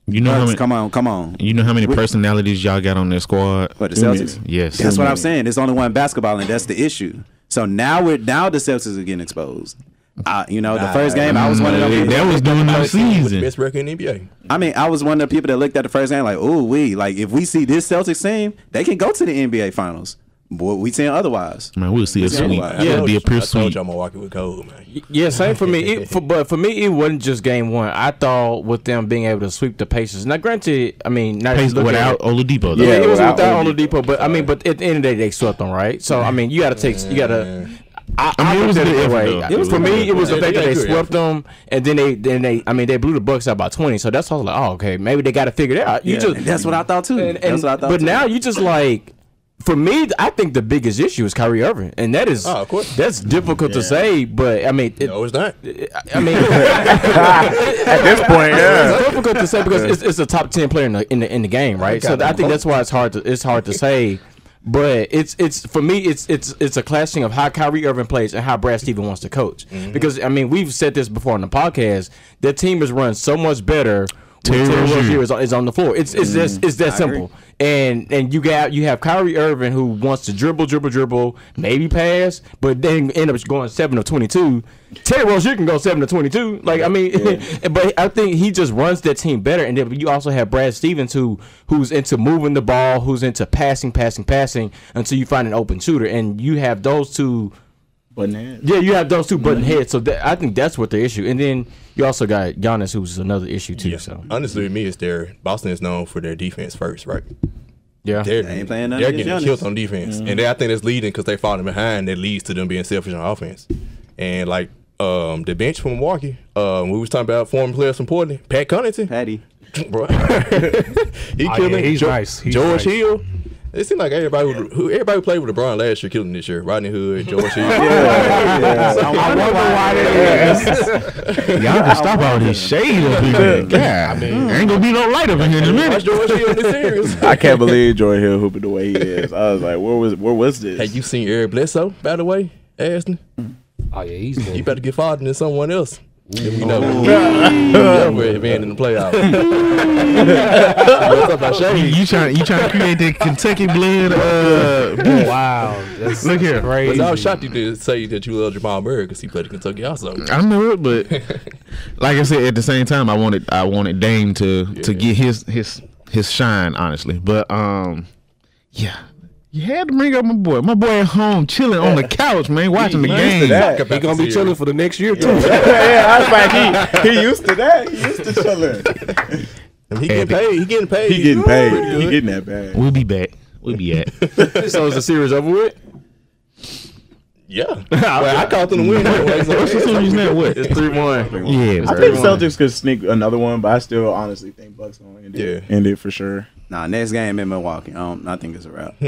You know how Bucks, many? come on, come on. You know how many personalities y'all got on their squad? What the Celtics? Yes. That's what I'm saying. There's only one basketball, and that's the issue. So now we're now the Celtics are getting exposed. Uh, you know, the first game I was one of them. People that was during the With season. best record in the NBA. I mean, I was one of the people that looked at the first game like, "Ooh, we like if we see this Celtics team, they can go to the NBA Finals." Boy, we saying otherwise. Man, we'll see a Yeah, sweep. I Yeah, it'll be a I pure told sweep. y'all Milwaukee with cold, man. Yeah, same for me. It, for, but for me, it wasn't just game one. I thought with them being able to sweep the Pacers. Now, granted, I mean, not Pace looking without at- Oladipo though. Yeah, it was without without Oladipo. Oladipo, but I mean, but at the end of the day, they swept them, right? So I mean, you got to take, you got to. I, I mean, it was looked at a good that way. effort. It was for me. It was the fact that they got good swept them, and then they, then they, I mean, they blew the Bucks out by twenty. So that's all like, oh, okay, maybe they got to figure it out. You Yeah, just that's what I thought too. and, that's what I thought. but too. now you just like for me I think the biggest issue is Kyrie Irving and that is Oh, of course. that's difficult to say but I mean it, No, it's not. I mean At this point, yeah. it's difficult to say because it's, it's a top ten player in the in the, in the game oh, right so I think that's why it's hard to it's hard to say but it's it's for me it's it's it's a clashing of how Kyrie Irving plays and how Brad Stevens wants to coach mm-hmm. because I mean we've said this before on the podcast their team is run so much better when Terry Terry Rozier. Rozier is, on- the floor. It's it's just it's that mm-hmm. I agree. And and you got you have Kyrie Irving who wants to dribble, dribble, dribble, maybe pass, but then end up going seven of twenty two. Terry Rozier can go seven of twenty two. Like I mean, but I think he just runs that team better. And then you also have Brad Stevens who who's into moving the ball, who's into passing, passing, passing until you find an open shooter. And you have those two. Button head. Yeah, you have those two button heads. So that, I think that's what the issue. And then you also got Giannis, who's another issue too. Yeah. So Honestly, with me, it's their Boston is known for their defense first, right? yeah, They're, They ain't playing nothing they're getting Giannis. killed on defense, and they, I think that's leading because they're falling behind. That leads to them being selfish on offense. And like um, the bench from Milwaukee, um, we was talking about former players from Portland, Pat Connaughton, Patty. bro. he Oh, killing. yeah, he's Jo- nice. He's George nice. Hill. It seemed like everybody who, who everybody who played with LeBron last year killing this year. Rodney Hood, George Hill. I wonder why that is. Y'all can stop all these shade up here. God, I mean, ain't gonna be no light up in here in a minute. George Hill in this series. I can't believe Joy Hill hooping the way he is. I was like, where was where was this? Have you seen Eric Bledsoe, by the way, Aston? Oh yeah, he's You been. better get farther than someone else. You know, yeah, we're being in the playoffs. What's up, I You, you trying you trying to create that Kentucky blood? Uh. Wow, that's Look here. crazy. But I was shocked you to say that you love Jamal Murray because he played in Kentucky also. I know it, but like I said, at the same time, I wanted I wanted Dame to to get his his his shine, honestly. But um, yeah, you had to bring up my boy. My boy at home chilling on the couch, man, watching the he used to game. that. Talk He gonna be series. chilling for the next year too. yeah, I was like, he, he used to that. He used to chilling. And he getting paid. He getting paid. He getting Pretty paid. He good. getting that bag. We'll be back. We'll be at. so is the series over with? Yeah. well, I called them to win anyway. So What's the series now? What? It's three one. Yeah, I think Celtics could sneak another one, but I still honestly think Bucks gonna end it. Yeah. End it for sure. Nah, next game in Milwaukee. I, don't, I think it's a wrap.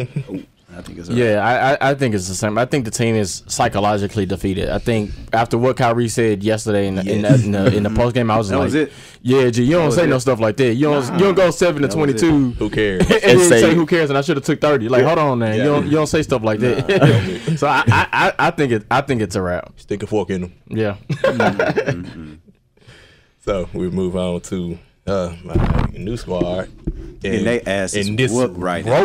I think it's a wrap. Yeah, I, I I think it's the same. I think the team is psychologically defeated. I think after what Kyrie said yesterday in the in, the, in the in the post game, I was That like, was it. "Yeah, G, you don't was say no stuff like that. You don't you don't go seven to That twenty was two, Who cares? and then say- say who cares? And I should have took thirty. Like, hold on, man, you don't you don't say stuff like that. so I, I I I think it I think it's a wrap. Stick a fork in them. Yeah, mm-hmm. So we move on to uh, my new squad. And they asses and this whooped right now.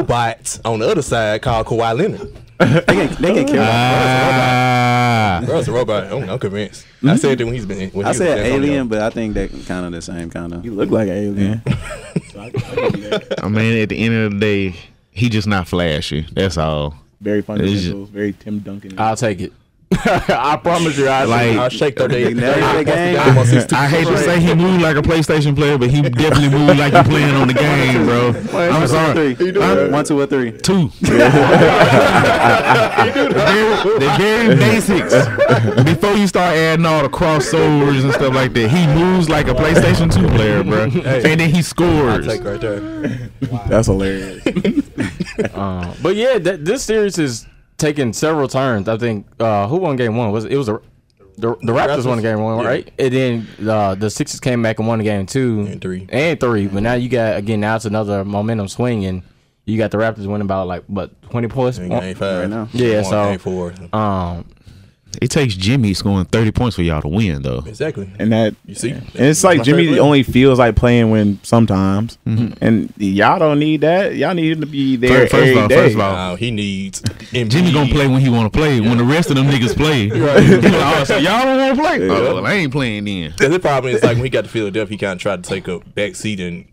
on the other side called Kawhi Leonard. They can, they can kill him. Ah, Bro, it's a robot. I'm, I'm convinced. I said that when he's been. When I he said alien, but I think they kind of the same kind of. You look like an alien. so I, I can do that. I mean, at the end of the day, he just not flashy. That's all. Very It's fundamentals. Very Tim Duncan. I'll take it. I promise you, I Like- I'll shake their day. They the game. I hate to say he moved like a PlayStation player, but he definitely moved like he playing on the game, bro. I'm sorry. Three. Huh? One, two, or three. Two. the, very, the very basics. Before you start adding all the crossovers and stuff like that, he moves like a PlayStation 2 player, bro. And then he scores. Take right there. That's hilarious. Uh, but yeah, that, this series is taking several turns. I think uh, who won game one? Was it, it was a, the the Raptors, Raptors? won game one, Yeah. right? And then uh, the Sixers came back and won game two And three. and three. But now you got again now it's another momentum swing and you got the Raptors winning about like what twenty points. In game five. Right now. Yeah, One, so- game four. Um, It takes Jimmy scoring 30 points for y'all to win, though. Exactly. And that You see? And it's like Jimmy favorite. only feels like playing when sometimes, mm-hmm. and y'all don't need that. Y'all need him to be there First- first every of all- day. first of all, Now he needs. Embiid. Jimmy gonna play when he want to play. When the rest of them niggas play, He "Oh, so y'all don't want to play. Oh, well, I ain't playing then. Cause the problem is like when he got to Philadelphia, he kind of tried to take a back seat and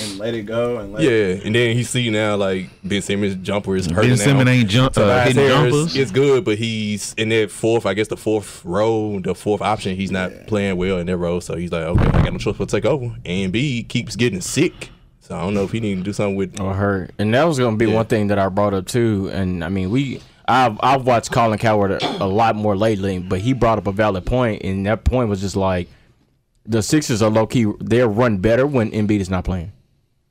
and let it go. And let yeah, and then he see now like Ben Simmons jumper is hurting Ben now. Simmons ain't jump, uh, Tobias hitting Harris jumpers. is good, but he's in that fourth, I guess the fourth row, the fourth option. He's not playing well in that role, so he's like, okay, I got no choice but to take over. Embiid keeps getting sick, so I don't know if he need to do something with. or hurt. And that was going to be Yeah. one thing that I brought up too. And I mean, we I've I've watched Colin Cowherd a, a lot more lately, but he brought up a valid point, and that point was just like the Sixers are low key. They run better when Embiid is not playing.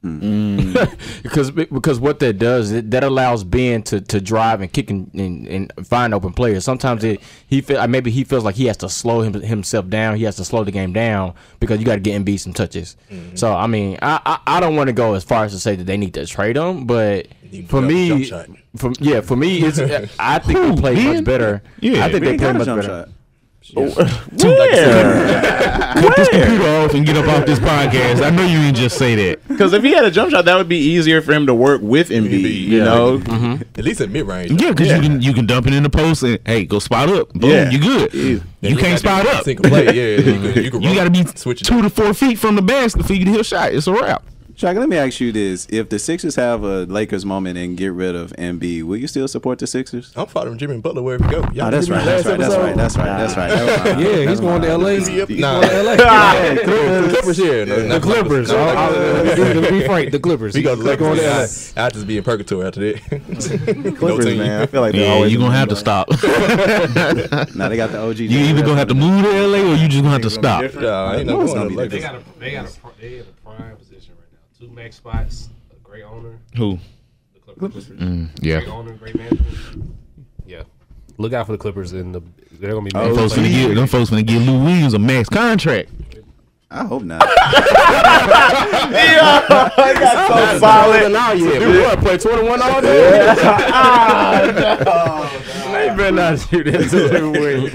because because what that does it, that allows Ben to, to drive and kick and, and, and find open players. Sometimes it, he feel uh, maybe he feels like he has to slow him, himself down. He has to slow the game down because you got to get Embiid some touches. So I mean, I I, I don't want to go as far as to say that they need to trade him, but for me, for yeah, for me, it's I think they play much better. Yeah, I think they play much better. shot. Oh, Where? cut this computer off and get up off this podcast. I know you didn't just say that. Because if he had a jump shot, that would be easier for him to work with Embiid. You yeah. know, mm-hmm. At least at mid range. Yeah, because you can you can dump it in the post and hey, go spot up. Boom, Yeah. you good. You can't spot up. Single play, yeah. You, can, you, can You got to be two to four feet from the basket for you to hit a shot. It's a wrap. Shaka, let me ask you this: If the Sixers have a Lakers moment and get rid of Embiid, will you still support the Sixers? I'm following Jimmy Butler wherever you go. Y'all Oh, that's right. That's right. That's right. That's right. That's right. Never mind. Yeah, he's going to. LA. Yep. He's Nah. going to LA. The Clippers, yeah. no, The Clippers. No, I'll- not I'll- Clippers. to be frank, the Clippers. We go to going to I, I just be in purgatory after that. Clippers, man. I feel like Yeah, you're gonna have to stop. Now they got the OG. You either gonna have to move to LA or you just gonna have to stop. Yeah, ain't know going gonna to be Lakers. a they got a they in a prime position right now. Two max spots, a great owner, Who? the Clippers. Mm, yeah. Great owner, great management. Yeah. Look out for the Clippers and the they're gonna be Them folks finna give them folks finna give Lou Williams a max contract. I hope not. so solid. Now, yeah, we want to play 21 all day. They better not shoot that to the wing.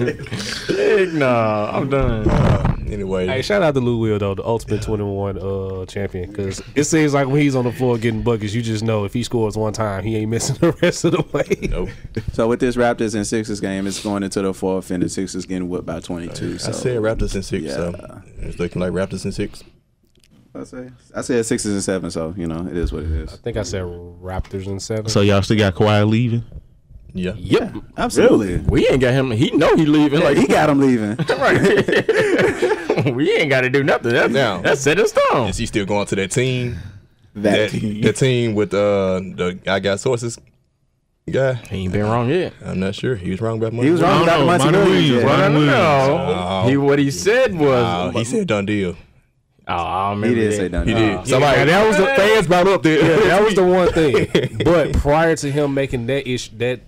Heck nah, I'm done. Anyway, Hey, shout out to Lou Will though, the ultimate twenty one uh champion. Because it seems like when he's on the floor getting buckets, you just know if he scores one time, he ain't missing the rest of the way. nope. so with this Raptors and Sixers game, it's going into the fourth, and the Sixers getting whipped by 22. So I said Raptors and six, so Yeah. it's looking like Raptors and six. I say I said Sixers and seven. So you know it is what it is. I think I said Raptors and seven. So y'all still got Kawhi leaving? Yeah. Yep. Absolutely. We ain't got him. He know he leaving. Like Like he got him leaving. we ain't got to do nothing. That's, Now- that's set in stone. Is he still going to that team? That That, team. the team with uh, the I got sources guy. He ain't been wrong yet. I'm not sure. He was wrong about money. He was wrong about know, Monty Monty Williams. Williams, yeah. Monty No, Williams. Oh. he what he said was. Oh, he said done deal. Oh, I remember He did that. say that. He did. Somebody, Somebody, that was the fans brought up there. Yeah, that was the one thing. But prior to him making that ish that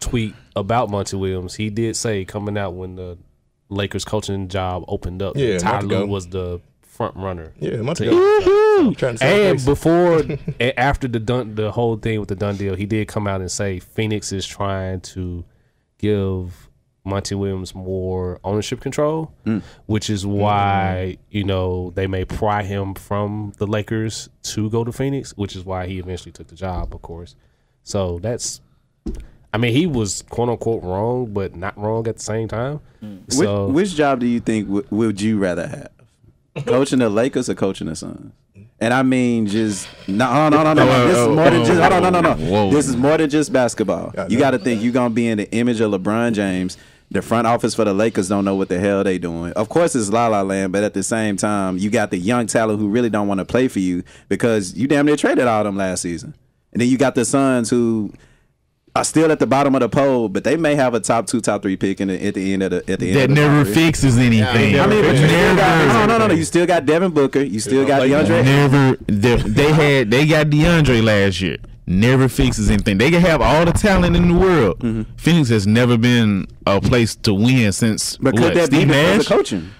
tweet about Monty Williams, he did say coming out when the Lakers coaching job opened up, Yeah, that Ty. Lue was the front runner. yeah, a month ago. Trying to And face. before, and after the done, the whole thing with the done deal, he did come out and say Phoenix is trying to give Monty Williams more ownership control, mm. which is why you know they may pry him from the Lakers to go to Phoenix, which is why he eventually took the job, of course. So that's, I mean, he was quote unquote wrong, but not wrong at the same time. So Which, which job do you think w- would you rather have? Coaching the Lakers or coaching the Suns? And I mean, just no, no, no, no, no. This is more than just. Hold on, no, no, no. Whoa. This is more than just basketball. I You got to think you're gonna be in the image of LeBron James. The front office for the Lakers don't know what the hell they doing. Of course, it's La La Land, but at the same time, you got the young talent who really don't want to play for you because you damn near traded all them last season. And then you got the Suns who are still at the bottom of the poll, but they may have a top two, top three pick in the, at the end of the at the end. That of the never lottery. fixes anything. I mean, but you still got, no, no, no, no. You still got Devin Booker. You still got DeAndre. never. They, they had they got DeAndre last year. Never fixes anything. They can have all the talent in the world. Mm-hmm. Phoenix has never been a place to win since. But could what, that be Steve because Nash? of coaching?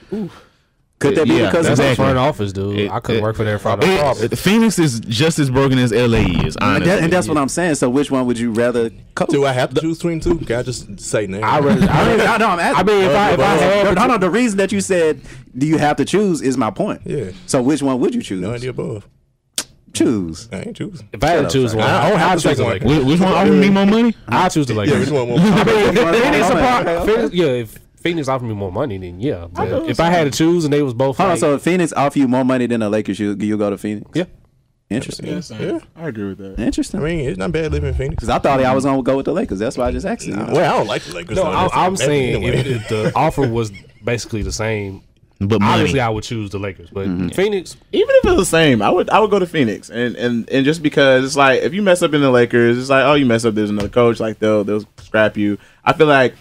Could that be Yeah, because of that's that's exactly. a front office, dude. It- I couldn't it- work for their front It- office. Phoenix is just as broken as LA is. And, that, and that's what I'm saying. So, which one would you rather coach? Do I have to choose between two? Can I just say name? I rather, I I mean, I know I'm asking. I mean, if I- if I had no, no, the reason that you said do you have to choose is my point. Yeah. So, which one would you choose? no idea above. Choose. I ain't choosing. If I had to choose one, I don't have I'll to choose the one. Which, which one offered me more money? I'll choose the Yeah, which one? More? I mean, if Phoenix, Okay, apart- okay, okay. Phoenix- yeah, if Phoenix offered me more money, then yeah. But if I had to choose and they was both, Hold on. like, So, if Phoenix offer you more money than the Lakers, you you go to Phoenix? yeah, Interesting. yeah. I agree with that. Interesting. I mean, it's not bad living in Phoenix. Because I thought I was gonna go with the Lakers. That's why I just asked you. you? Well, I don't like the Lakers. no, so I, I'm saying anyway. if, if the offer was basically the same, But money. obviously I would choose the Lakers. But mm-hmm. Phoenix, Even if it's the same, I would I would go to Phoenix, and and and just because it's like if you mess up in the Lakers, it's like oh you mess up, there's another coach, like they'll they'll scrap you. I feel like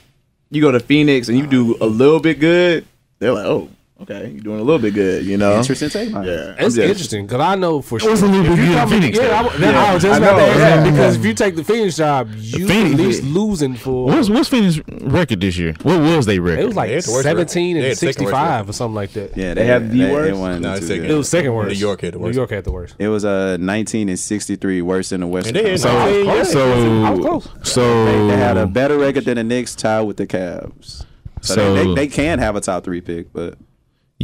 you go to Phoenix and you do a little bit good, they're like oh okay, you're doing a little bit good, you know. Interesting take, man. Yeah, it's just- interesting because I know for sure. was a little if bit good Phoenix, Yeah, though. I, was- I was just I about to know, ask that yeah. because if you take the Phoenix job, you Phoenix- at least losing for. What's what's Phoenix record this year? What was they record? It was like They had the worst seventeen and had second worst sixty-five or something like that. Yeah, They had the they, worst? They won No, too good. second. It was second worst. New York had the worst. New York had the worst. It was uh 19 and 63, worse than the West. And they so, 19, yeah. so, so, They had a better record than the Knicks, tied with the Cavs. So, So- they, they, they can have a top three pick, but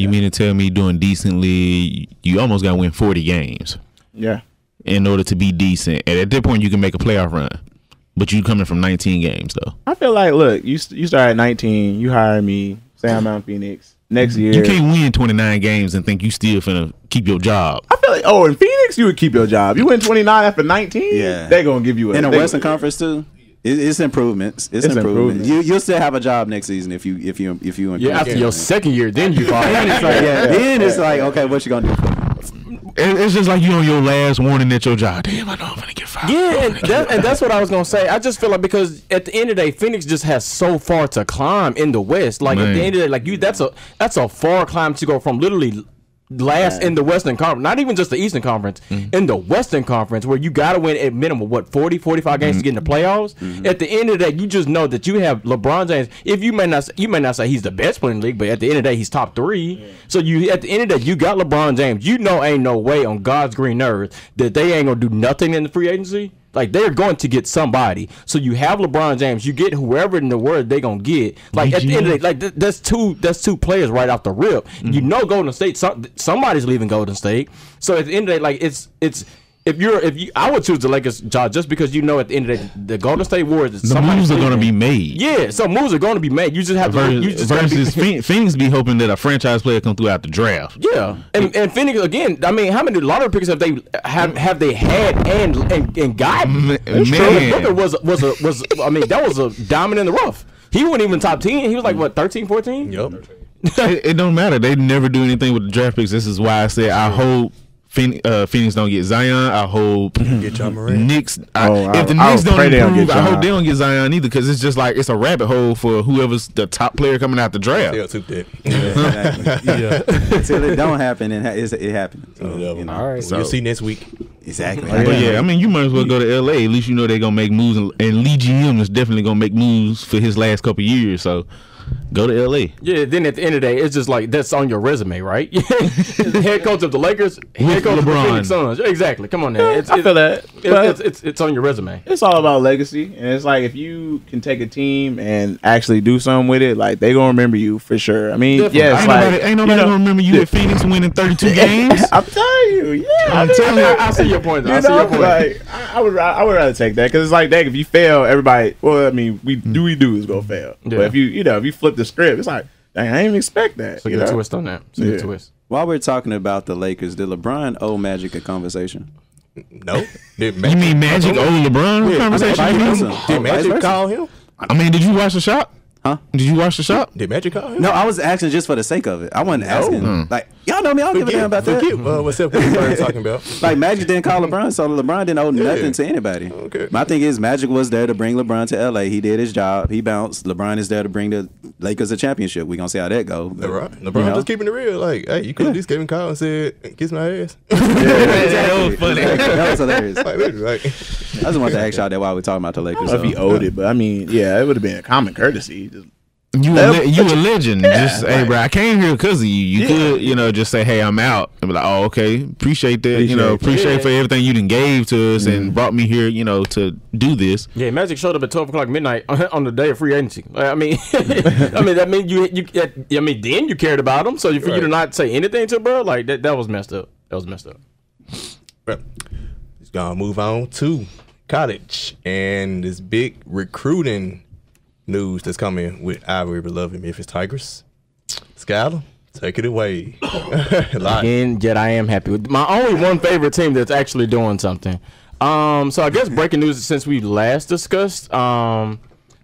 You mean to tell me doing decently, you almost got to win 40 games Yeah. in order to be decent. And at that point, you can make a playoff run. But you coming from 19 games, though. I feel like, look, you you start at 19, you hire me, say I'm Phoenix. Next year, You can't win 29 games and think you still finna keep your job. I feel like, oh, in Phoenix, you would keep your job. You win 29 after 19, Yeah. they're gonna give you a in the Western Conference too. It, it's improvements. It's, It's improvements. improvements. You you'll still have a job next season if you if you if you improve. Yeah, after your second year, then you fall. Then it's like, yeah, then it's like, okay, what you gonna do? It- It's just like you on your last warning at your job. Damn, I know I'm gonna get fired. Yeah, and, that, and that's what I was gonna say. I just feel like because at the end of the day, Phoenix just has so far to climb in the West. Like at the end of the day, like you, that's a that's a far climb to go from literally last in the Western Conference, not even just the Eastern Conference, mm-hmm. in the Western Conference, where you got to win at minimum what 40, 45 games to get in the mm-hmm. playoffs. Mm-hmm. At the end of that, you just know that you have LeBron James. If you may not, you may not say he's the best player in the league, but at the end of the day, he's top three. So you at the end of the day, you got LeBron James. You know, ain't no way on God's green earth that they ain't gonna do nothing in the free agency. Like they're going to get somebody. So you have LeBron James. You get whoever in the world they gonna get. Like at the end of the day, like th- that's two that's two players right off the rip. You mm-hmm. know Golden State. Some, somebody's leaving Golden State. So at the end of the day, like it's it's. If you're, if you, I would choose the Lakers job just because you know at the end of the day, the Golden State Warriors. The somebody's moves are gonna be made. Yeah, so moves are going to be made. You just have to. You Versus, just gotta be- Phoenix be hoping that a franchise player come throughout the draft. Yeah, and, and Phoenix again. I mean, how many lottery picks have they have have they had and and, and gotten? Man. Booker was was a was. I mean, that was a diamond in the rough. He wasn't even top ten. He was like what 13, 14? Yup. it, it don't matter. They never do anything with the draft picks. This is why I said I hope Phoenix, uh, Phoenix don't get Zion. I hope Get Ja Morant. Knicks. I, Oh, I- if the I Knicks would don't pray don't improve, get I hope Zion. they don't get Zion either because it's just like it's a rabbit hole for whoever's the top player coming out the draft. Yeah, took that. Yeah. Until it don't happen, and ha- it's, it happens. So, you know, All right. So you'll see next week. exactly. But yeah, I mean, you might as well go to L.A. At least you know they're gonna make moves, and, and LeGM is definitely gonna make moves for his last couple years. So go to L.A. Yeah. Then at the end of the day, it's just like that's on your resume, right? head coach of the Lakers, head coach of the Phoenix Suns. Exactly. Come on now. It's, I feel that. It's, it's, it's, it's on your resume. it's all about legacy, and it's like if you can take a team and actually do something with it, like they gonna remember you for sure. I mean, Definitely. yes, ain't like nobody, ain't nobody you know, gonna remember you at Phoenix winning 32 games. I'm telling you, yeah, I'm telling you, I, I see your point. Though. You I see know, your point. like I, I would, ra- I would rather take that because it's like that. If you fail, everybody. Well, I mean, we do we do is gonna fail. Yeah. But if you, you know, if you flip the script, it's like, dang, I didn't even expect that. It's a good know? twist on that. It's a good Yeah. twist. While we're talking about the Lakers, did LeBron owe Magic a conversation? No. Did You mean Magic or LeBron a conversation? vice versa. did Oh, Magic call him? I mean, did you watch the shot? Huh? Did you watch the shot? Did Magic call him? No, I was asking just for the sake of it. I wasn't asking. Like y'all know me, I don't give a damn about that. forget, uh, what's up? What you talking about? Like Magic didn't call LeBron, so LeBron didn't owe nothing to anybody. Okay. My thing is Magic was there to bring LeBron to LA. He did his job. He bounced. LeBron is there to bring the Lakers a championship. We gonna see how that go. But, LeBron, LeBron you know. just keeping it real. Like, hey, you could at least gave him a call and said, "Kiss my ass." that was funny. that was hilarious. like, like, I just want to ask y'all that while we're talking about the Lakers. I don't know if he so. owed it, but I mean, yeah, it would have been a common courtesy. Just, You a, le- you a legend. just hey, right. bro, I came here because of you. You could, you know, just say, hey, I'm out, and be like, oh, okay, appreciate that. you know, Appreciate appreciate for everything you done gave to us and mm. brought me here, you know, to do this. Yeah, Magic showed up at twelve o'clock midnight on the day of free agency. I mean, I mean that means you you. I mean then you cared about him. So for you to not say anything to bro, like that that was messed up. That was messed up. But he's gonna move on to college and this big recruiting news that's coming with our beloved Memphis Tigers. Skylar, take it away. Again, yet I am happy with my only one favorite team that's actually doing something. Um, so I guess breaking news since we last discussed. Um,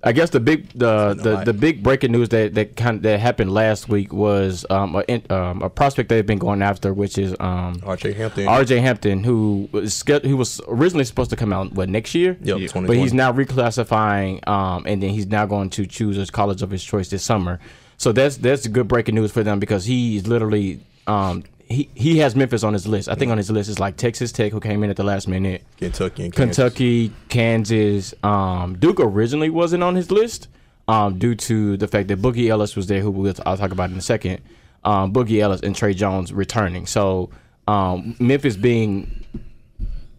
I guess the big the the, the big breaking news that that kind that happened last week was um a, um, a prospect they've been going after, which is um RJ Hampton. R.J. Hampton, who was sched- who was originally supposed to come out what next year, Yep, but he's now reclassifying, um, and then he's now going to choose his college of his choice this summer. So that's that's good breaking news for them because he's literally um, he he has Memphis on his list. I think on his list is like Texas Tech, who came in at the last minute, Kentucky and Kansas. Kentucky, Kansas. Um, Duke originally wasn't on his list um, due to the fact that Boogie Ellis was there, who we'll, I'll talk about in a second. Um, Boogie Ellis and Tre Jones returning. So um, Memphis being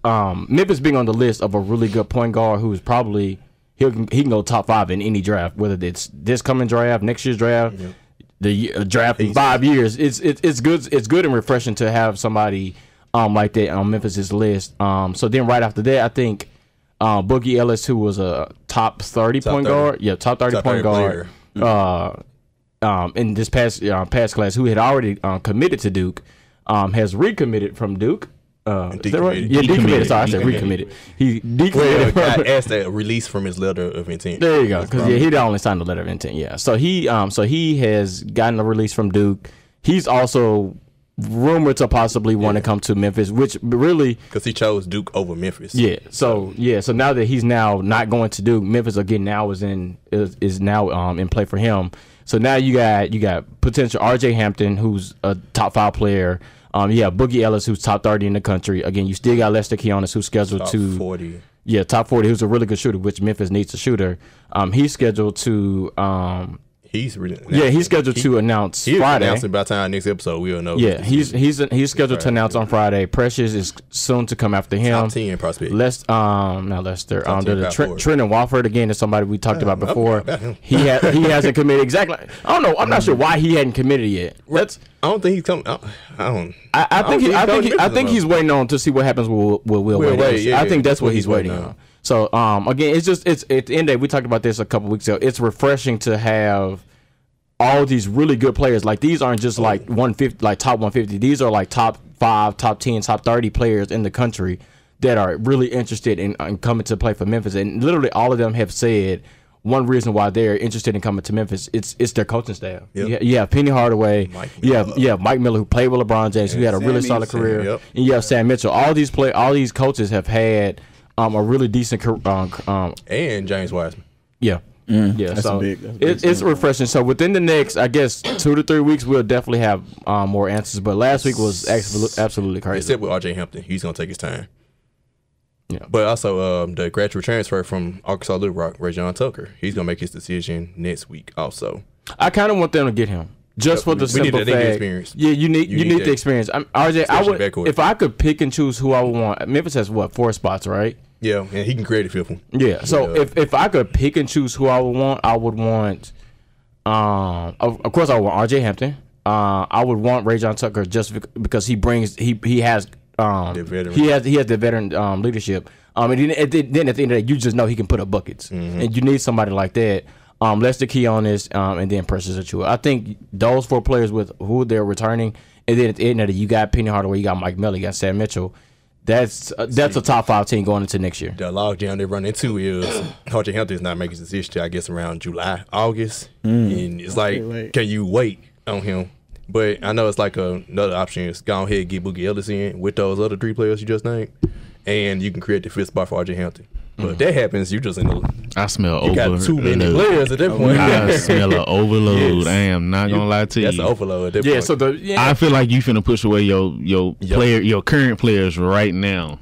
um, Memphis being on the list of a really good point guard who's probably he can he can go top five in any draft, whether it's this coming draft, next year's draft. The uh, draft in five years. It's it's it's good. It's good and refreshing to have somebody um like that on Memphis's list. Um, so then right after that, I think uh, Boogie Ellis, who was a top thirty Top point 30. guard, yeah, top thirty Top point 30 guard. Uh, um, in this past uh, past class, who had already uh, committed to Duke, um, has recommitted from Duke. Uh, is that right? decommitted. Yeah, decommitted. Sorry, I said recommitted. He Well, decommitted. got from- asked that release from his letter of intent. there you go. Because yeah, he only signed the letter of intent. Yeah. So he um so he has gotten a release from Duke. He's also rumored to possibly want to come to Memphis, which really because he chose Duke over Memphis. yeah. So yeah. So now that he's now not going to Duke, Memphis again now is in is, is now um in play for him. So now you got you got potential R.J. Hampton, who's a top five player. Um, yeah, Boogie Ellis, who's top thirty in the country. Again, you still got Lester Quinones, who's scheduled Top to forty. yeah, top forty. Who's a really good shooter, which Memphis needs a shooter. Um, he's scheduled to um, He's really yeah, he's scheduled to announce He's Friday. announcing by the time next episode we'll know. Yeah, he's he's he's scheduled to announce on Friday. Precious is soon to come after him. top ten prospect. Lest um not Lester Top um 10 the, the power Trent, forward. Trent Watford again is somebody we talked about before. He ha- he hasn't committed exactly. I don't know. I'm not sure why he hadn't committed yet. That's I don't think he's coming. I, I don't. I, I think he, I think he, I think he's waiting. on to see what happens with, with Will Will Wade. Wade, yeah, I think that's what he's waiting on. So um again, it's just it's at the end of the day, we talked about this a couple weeks ago. It's refreshing to have all these really good players. Like these aren't just like 150 like top 150. These are like top 5, top 10, top 30 players in the country that are really interested in, in coming to play for Memphis and literally all of them have said one reason why they're interested in coming to Memphis, it's it's their coaching staff. Yep. Yeah, you have Penny Hardaway, Mike yeah, have Miller. you have Mike Miller who played with LeBron James, who had a really solid Eason, career, yep. and you have Sam Mitchell. All these play, all these coaches have had um, a really decent, car- um, um, and James Wiseman. yeah. yeah, that's so a big- that's a big it, it's refreshing. So within the next, I guess, two to three weeks, we'll definitely have um, more answers. But last week was absolutely, absolutely crazy. Except with RJ Hampton, he's gonna take his time. Yeah. But also, um, the graduate transfer from Arkansas Little Rock, Rayjon Tucker, he's gonna make his decision next week. Also, I kind of want them to get him just for the We need simple that fact. experience. Yeah, you need you, You need, need the experience. I'm, RJ, I would if I could pick and choose who I would want. Memphis has what four spots, right? Yeah, and he can create a fifth one. Yeah. So Yeah. if if I could pick and choose who I would want, I would want. Um, of, of course, I would want R.J. Hampton. Uh, I would want Rayjon Tucker just because he brings he he has um The veteran. he has he has the veteran um leadership. Um, and then at the, then at the end of the day, you just know he can put up buckets, Mm-hmm. and you need somebody like that. Um, Lester Quinones, um, and then Precious Achiuwa. I think those four players with who they're returning, and then at the end of the day, you got Penny Hardaway, you got Mike Miller, you got Sam Mitchell. That's uh, that's a top five team going into next year. The logjam they run into is RJ Hampton is not making his decision I guess around July, August, Mm. and it's like, wait. can you wait on him? But I know it's like a, another option is go ahead and get Boogie Ellis in with those other three players you just named, and you can create the fifth spot for RJ Hampton. But if that happens, you just in the I smell you over. got too many players at that point. I smell an overload. Yes. I am not gonna lie to That's you. an overload at that Yeah. point. So the yeah. I feel like you finna push away your your Yep. player your current players right now,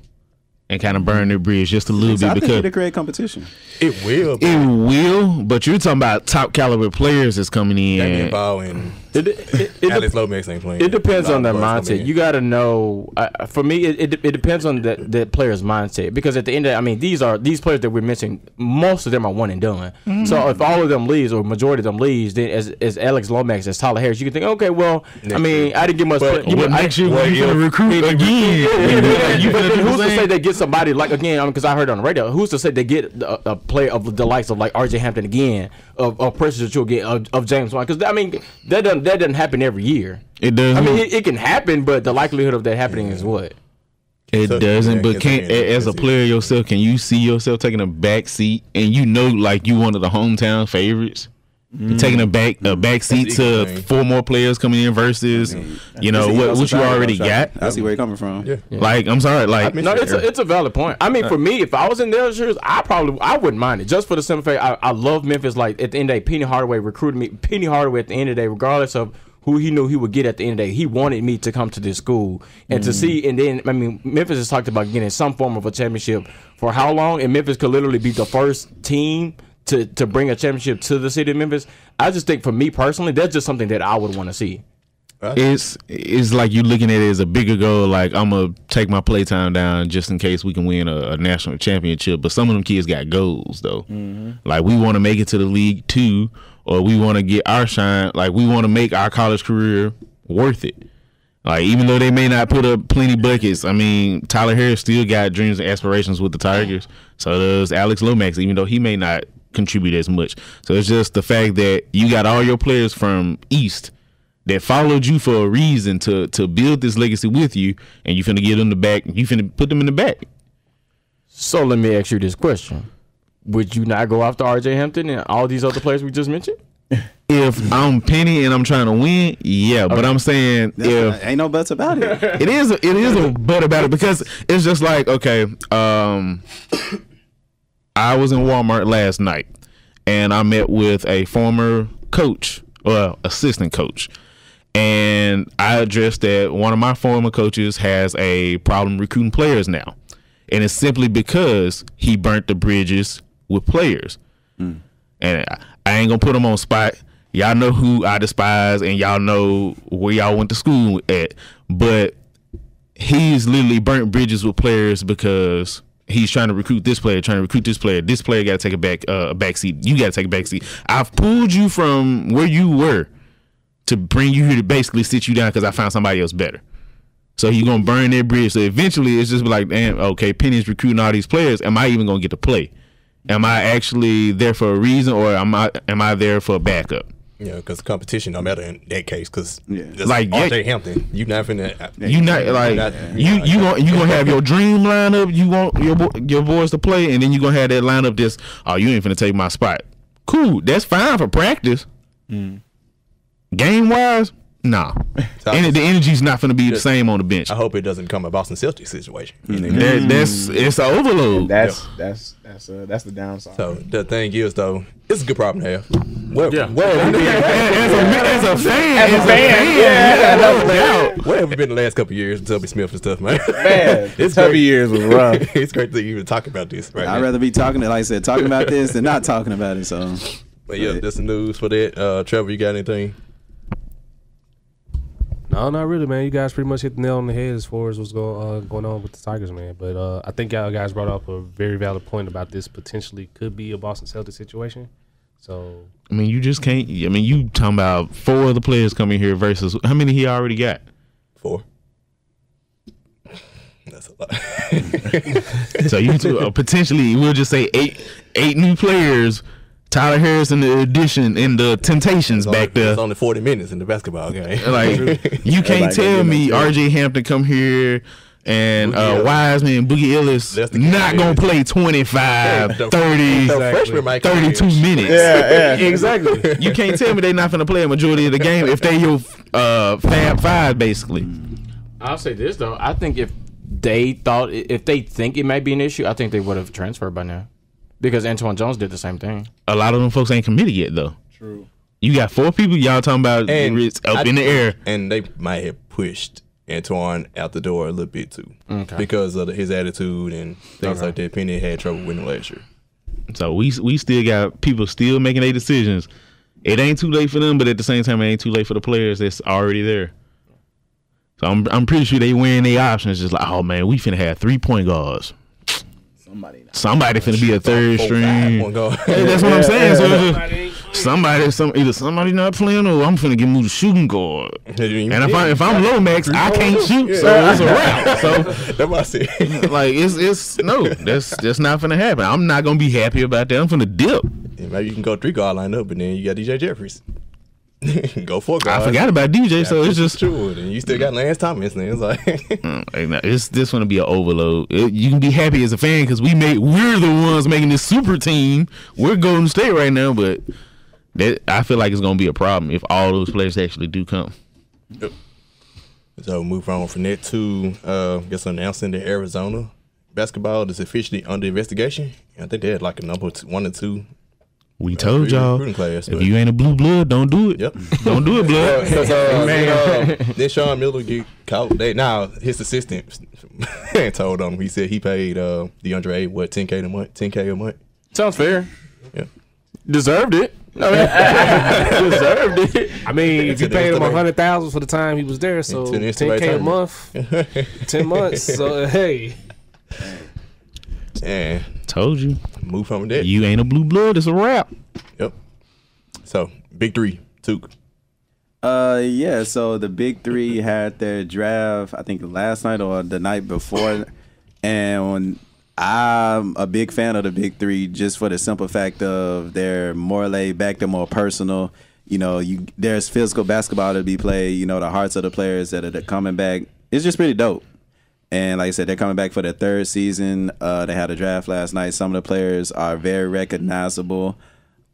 and kind of burn their bridge just a little So I bit think because it'll create competition. it will. Be. it will. But you're talking about top caliber players that's coming Damian in. Powell and It, it, it, Alex Lomax ain't playing. It depends on their of players coming mindset. You got to know. Uh, for me, it, it, it depends on the, the player's mindset because at the end, of, I mean, these are these players that we're missing. Most of them are one and done. So if all of them leaves or majority of them leaves, then as, as Alex Lomax, as Tyler Harris, you can think, okay, well, I mean, year. I didn't get much. But play, Well, I- next year well, you if- finna recruit again. You but then who's to say they get somebody like again? Because I heard on the radio, who's to say they get a, a player of the likes of like R.J. Hampton again, of, of Precious Achiuwa again, of, of James White? Because I mean, that doesn't that doesn't happen every year. It does. I mean, it, it can happen, but the likelihood of that happening is what? It So- doesn't, yeah, but 'cause can't as a it's- player yourself, can you see yourself taking a back seat and you know like you one of the hometown favorites? You're mm. taking a back a back seat to thing. four more players coming in versus you know what, what you already got. I see where you're coming from. Yeah. Like I'm sorry, like No, it's a, it's a valid point. I mean, for me, if I was in their shoes, I probably I wouldn't mind it just for the simple fact I, I love Memphis. Like at the end of the day, Penny Hardaway recruited me. Penny Hardaway at the end of the day, regardless of who he knew he would get at the end of the day, he wanted me to come to this school and to mm. see. And then I mean, Memphis has talked about getting some form of a championship for how long? And Memphis could literally be the first team. To, to bring a championship to the city of Memphis, I just think for me personally, that's just something that I would want to see. Uh, it's it's like you looking at it as a bigger goal. Like I'm gonna take my playtime down just in case we can win a, a national championship. But some of them kids got goals though. Mm-hmm. Like we want to make it to the league too, or we want to get our shine. Like we want to make our college career worth it. Like even though they may not put up plenty buckets, I mean Tyler Harris still got dreams and aspirations with the Tigers. So does Alex Lomax, even though he may not contribute as much. So it's just the fact that you got all your players from East that followed you for a reason to to build this legacy with you, and you finna get them the back. You finna put them in the back. So let me ask you this question: Would you not go after R.J. Hampton and all these other players we just mentioned? If I'm Penny and I'm trying to win, yeah. But I'm saying if ain't no buts about it. it is a, it is a but about it because it's just like okay um i was in walmart last night and i met with a former coach well assistant coach and i addressed that one of my former coaches has a problem recruiting players now and it's simply because he burnt the bridges with players hmm. and I, I ain't gonna put him on spot. Y'all know who I despise, and y'all know where y'all went to school at. But he's literally burnt bridges with players because he's trying to recruit this player, trying to recruit this player. This player got to take a back uh, a back seat. You got to take a backseat. I've pulled you from where you were to bring you here to basically sit you down because I found somebody else better. So he's gonna burn their bridge. So eventually, it's just like, damn, okay, Penny's recruiting all these players. Am I even gonna get to play? Am I actually there for a reason, or am I am I there for a backup? You know, because competition don't matter in that case. Because Like, like yeah. RJ Hampton, you not finna. Uh, you not like you you gonna you gonna have your dream lineup. You want your your boys to play, and then you gonna have that lineup. Just oh, you ain't finna take my spot. Cool, that's fine for practice. Mm. Game wise, nah. and the energy's not gonna be the same on the bench. I hope it doesn't come a Boston Celtics situation. That, that's it's an overload. That's that's that's uh, that's the downside. So the thing is, though, it's a good problem to have. Where, Yeah. where have we been? as, a, as a fan, as, a fan, fan, yeah, no doubt. Where have we been the last couple of years? Tubby Smith and stuff, man. Man, the Tubby years was rough. it's great to even talk about this right I'd now. rather be talking, like I said, talking about this than not talking about it. So But yeah, that's the news for that. Uh, Trevor, you got anything? No, not really, man. You guys pretty much hit the nail on the head as far as what's going uh, going on with the Tigers, man. But uh, I think y'all guys brought up a very valid point about this potentially could be a Boston Celtics situation. So I mean, you just can't. I mean, you talking about four other players coming here versus how many he already got? Four. That's a lot. So you two, uh, potentially, we'll just say eight eight new players. Tyler Harris in the addition and the Temptations It's only- back there. It's only 40 minutes in the basketball game. Like you can't tell me him a RJ Hampton come here and Boogie uh, Wiseman, Boogie Ellis not gonna play 25, The- 30, the freshman might come 32 in. minutes. Yeah, yeah. exactly. You can't tell me they're not gonna play a majority of the game if they your uh, Fab Five basically. I'll say this though. I think if they thought if they think it might be an issue, I think they would have transferred by now. Because Antwann Jones did the same thing. A lot of them folks ain't committed yet though. True. You got four people y'all talking about it's up I- in the air. And they might have pushed Antwann out the door a little bit too. Okay. Because of his attitude and things like that. Penny had trouble winning last year. So we we still got people still making their decisions. It ain't too late for them, but at the same time, it ain't too late for the players that's already there. So I'm I'm pretty sure they wearing their options. Just like, oh man, we finna have three point guards. Somebody. Not. Somebody finna be a third string. Yeah, that's what I'm saying. So just, somebody, some either somebody not playing or I'm finna get moved to shooting guard. And if I if I'm Lomax, I can't shoot, so it's a wrap. So That's what I said. like it's it's no, that's that's not gonna happen. I'm not gonna be happy about that. I'm finna dip. Yeah, maybe you can go three guard line up, and then you got DJ Jeffries. go four guard. I forgot about DJ, so it's just true. And you still got Lance Thomas. And it's like, Mm, it's this gonna be an overload. It- you can be happy as a fan because we made we're the ones making this super team. We're Golden State right now, but that I feel like it's gonna be a problem if all those players actually do come. Yep. so move on from that to uh, just announcing that Arizona basketball is officially under investigation. I think they had like a number two, one or two. We told y'all class, if you ain't a blue blood, don't do it. Yep. Don't do it, blood. Because uh, then, uh, then Sean Miller get caught. They, now his assistant told him he said he paid uh, DeAndre Ayton, what 10k a month, 10k a month. Sounds fair. Yeah. Deserved it. I mean, deserved it. I mean, if you paid him yesterday. a hundred thousand for the time he was there, so ten k a tournament. month, ten months. So hey, And Told you, move from that. you ain't a blue blood. It's a wrap. Yep. So big three, Took. Uh, yeah. So the big three had their draft, I think last night or the night before, and when I'm a big fan of the big three, just for the simple fact of they're more laid back, they're more personal. You know, you there's physical basketball to be played. You know, the hearts of the players that are coming back. It's just pretty dope. And like I said, they're coming back for their third season. Uh, they had a draft last night. Some of the players are very recognizable.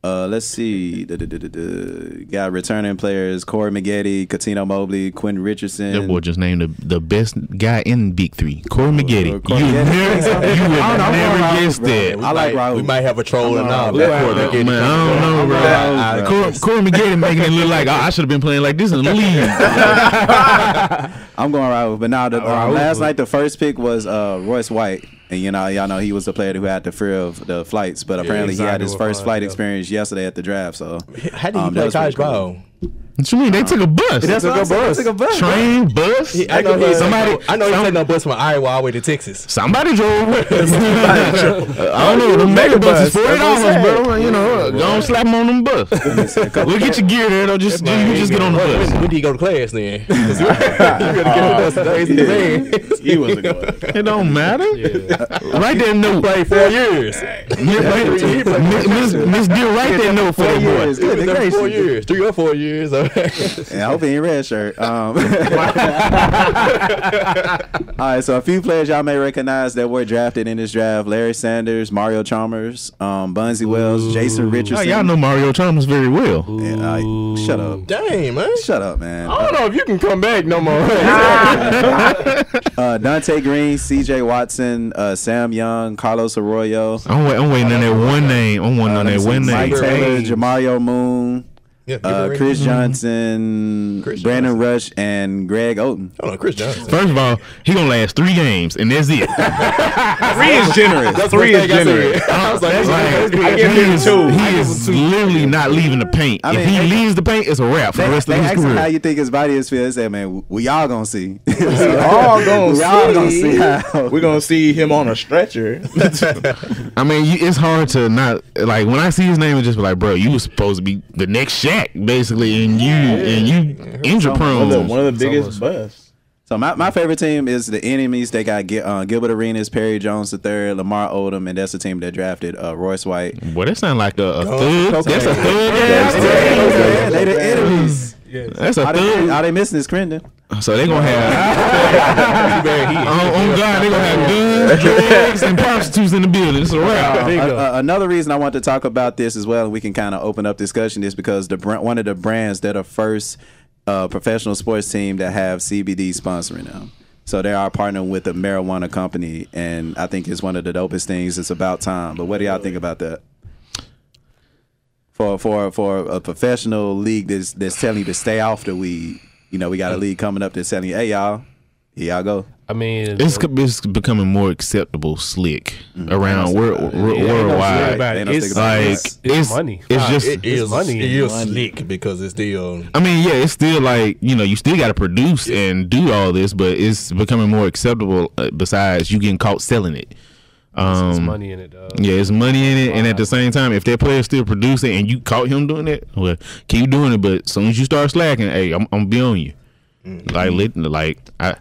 Uh, let's see. Da, da, da, da, da. Got returning players: Corey Maggette, Cuttino Mobley, Quinn Richardson. That boy just named the, the best guy in Big Three, Corey Maggette. Corey You never, you would know, never going guess Raul, that. bro. I like Raul. We might have a troll and all. Raul. but Raul. Corey Maggette Man, I comes don't know, bro. I- I- Corey, Corey Maggette making it look like oh, I should have been playing like this in the league. I'm going Raul. But now, the, Raul. um, last night the first pick was uh, Royce White, and you know, y'all know he was the player who had the fear of the flights. But apparently, he had his first flight, flight yeah. experience yesterday at the draft. So How did he Um, play that was college pretty cool. Ball? what you mean? They took a bus. that's what I'm saying. Took a bus. Train, bus. I know he's somebody. Uh, I know he's some- taking a bus from Iowa all the way to Texas. Somebody drove. I don't know. The mega bus is forty dollars, bro. You know, uh, go on slap him on them bus. we'll get your gear there. Though. Just you, you just get on the bus. when do you go to class then? you gotta get on the bus. That's the. He wasn't going. It don't matter. Write that note. Played four years. Miss Miss Miss Deal, write that note for Four the boy. years. He was Goodness there for four years, three or four years. Yeah, I hope he ain't red shirt. Um, all right, so a few players y'all may recognize that were drafted in this draft: Larry Sanders, Mario Chalmers, um, Bonzi Wells, Jason Oh, Richardson. y'all know Mario Chalmers very well. Yeah, uh, shut up. Dang man. Shut up, man. I don't know if you can come back no more. Uh, Dante Green, C.J. Watson, uh, Sam Young, Carlos Arroyo, I'm, wait, I'm waiting on that one name. I'm waiting uh, on that see, one Mike name. Taylor, Jamario Moon, Yeah, uh, Chris. Johnson, Chris Brandon Rush, and Greg Oden. Hold on, Chris Johnson. First of all, he gonna last three games, and that's it. Three is generous. Three is generous. I was like, That's that's like, I give he him is, two. He is literally not leaving the paint. I if he they- leaves the paint, it's a wrap for They, the rest of his asked him how you think his body is feel. He said, "Man, we all gonna see. we all gonna we all gonna see. see how." We're gonna see him on a stretcher. I mean, you, it's hard to not like when I see his name, it's just be like, bro, you was supposed to be the next Shaq, basically, and you and you injury one, prone. of the, one of the biggest busts. So my, my favorite team is the enemies. They got uh, Gilbert Arenas, Perry Jones III, Lamar Odom, and that's the team that drafted uh, Royce White. Boy, that sound like a, a thug. That's a thug. Yeah, they the enemies. That's a All they, thug. all they missing is Crendon. So they gonna have on, on God, they gonna have guns, drugs, and prostitutes in the building. It's a wrap. Uh, uh, another reason I want to talk about this as well, and we can kind of open up discussion, is because the brand, one of the brands that are first uh, professional sports team that have CBD sponsoring them. So they are partnering with a marijuana company, and I think it's one of the dopest things. It's about time. But what do y'all think about that? For for for a professional league that's that's telling you to stay off the weed, you know, we got a league coming up that's telling you, hey y'all, here y'all go. I mean, It's, it's becoming more acceptable, slick around wor- wor- Yeah, worldwide. it. It's- stick. Like It's- it's, it's money. It's just. it is money It in slick because it's still. I mean, yeah, it's still like you know, you still got to produce and do all this, but it's becoming more acceptable. Uh, besides, you getting caught selling it. Um, It's money in it, dog. Yeah, it's money in it, and at the same time, if that player still producing and you caught him doing it, well, keep doing it. But as soon as you start slacking, hey, I'm, I'm be on you. Like, lit, like I,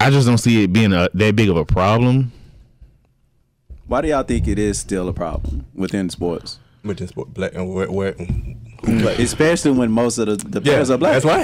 I just don't see it being a, that big of a problem. Why do y'all think it is still a problem within sports? Within sport, black and where, where who? Especially when most of the, the players are black. That's why.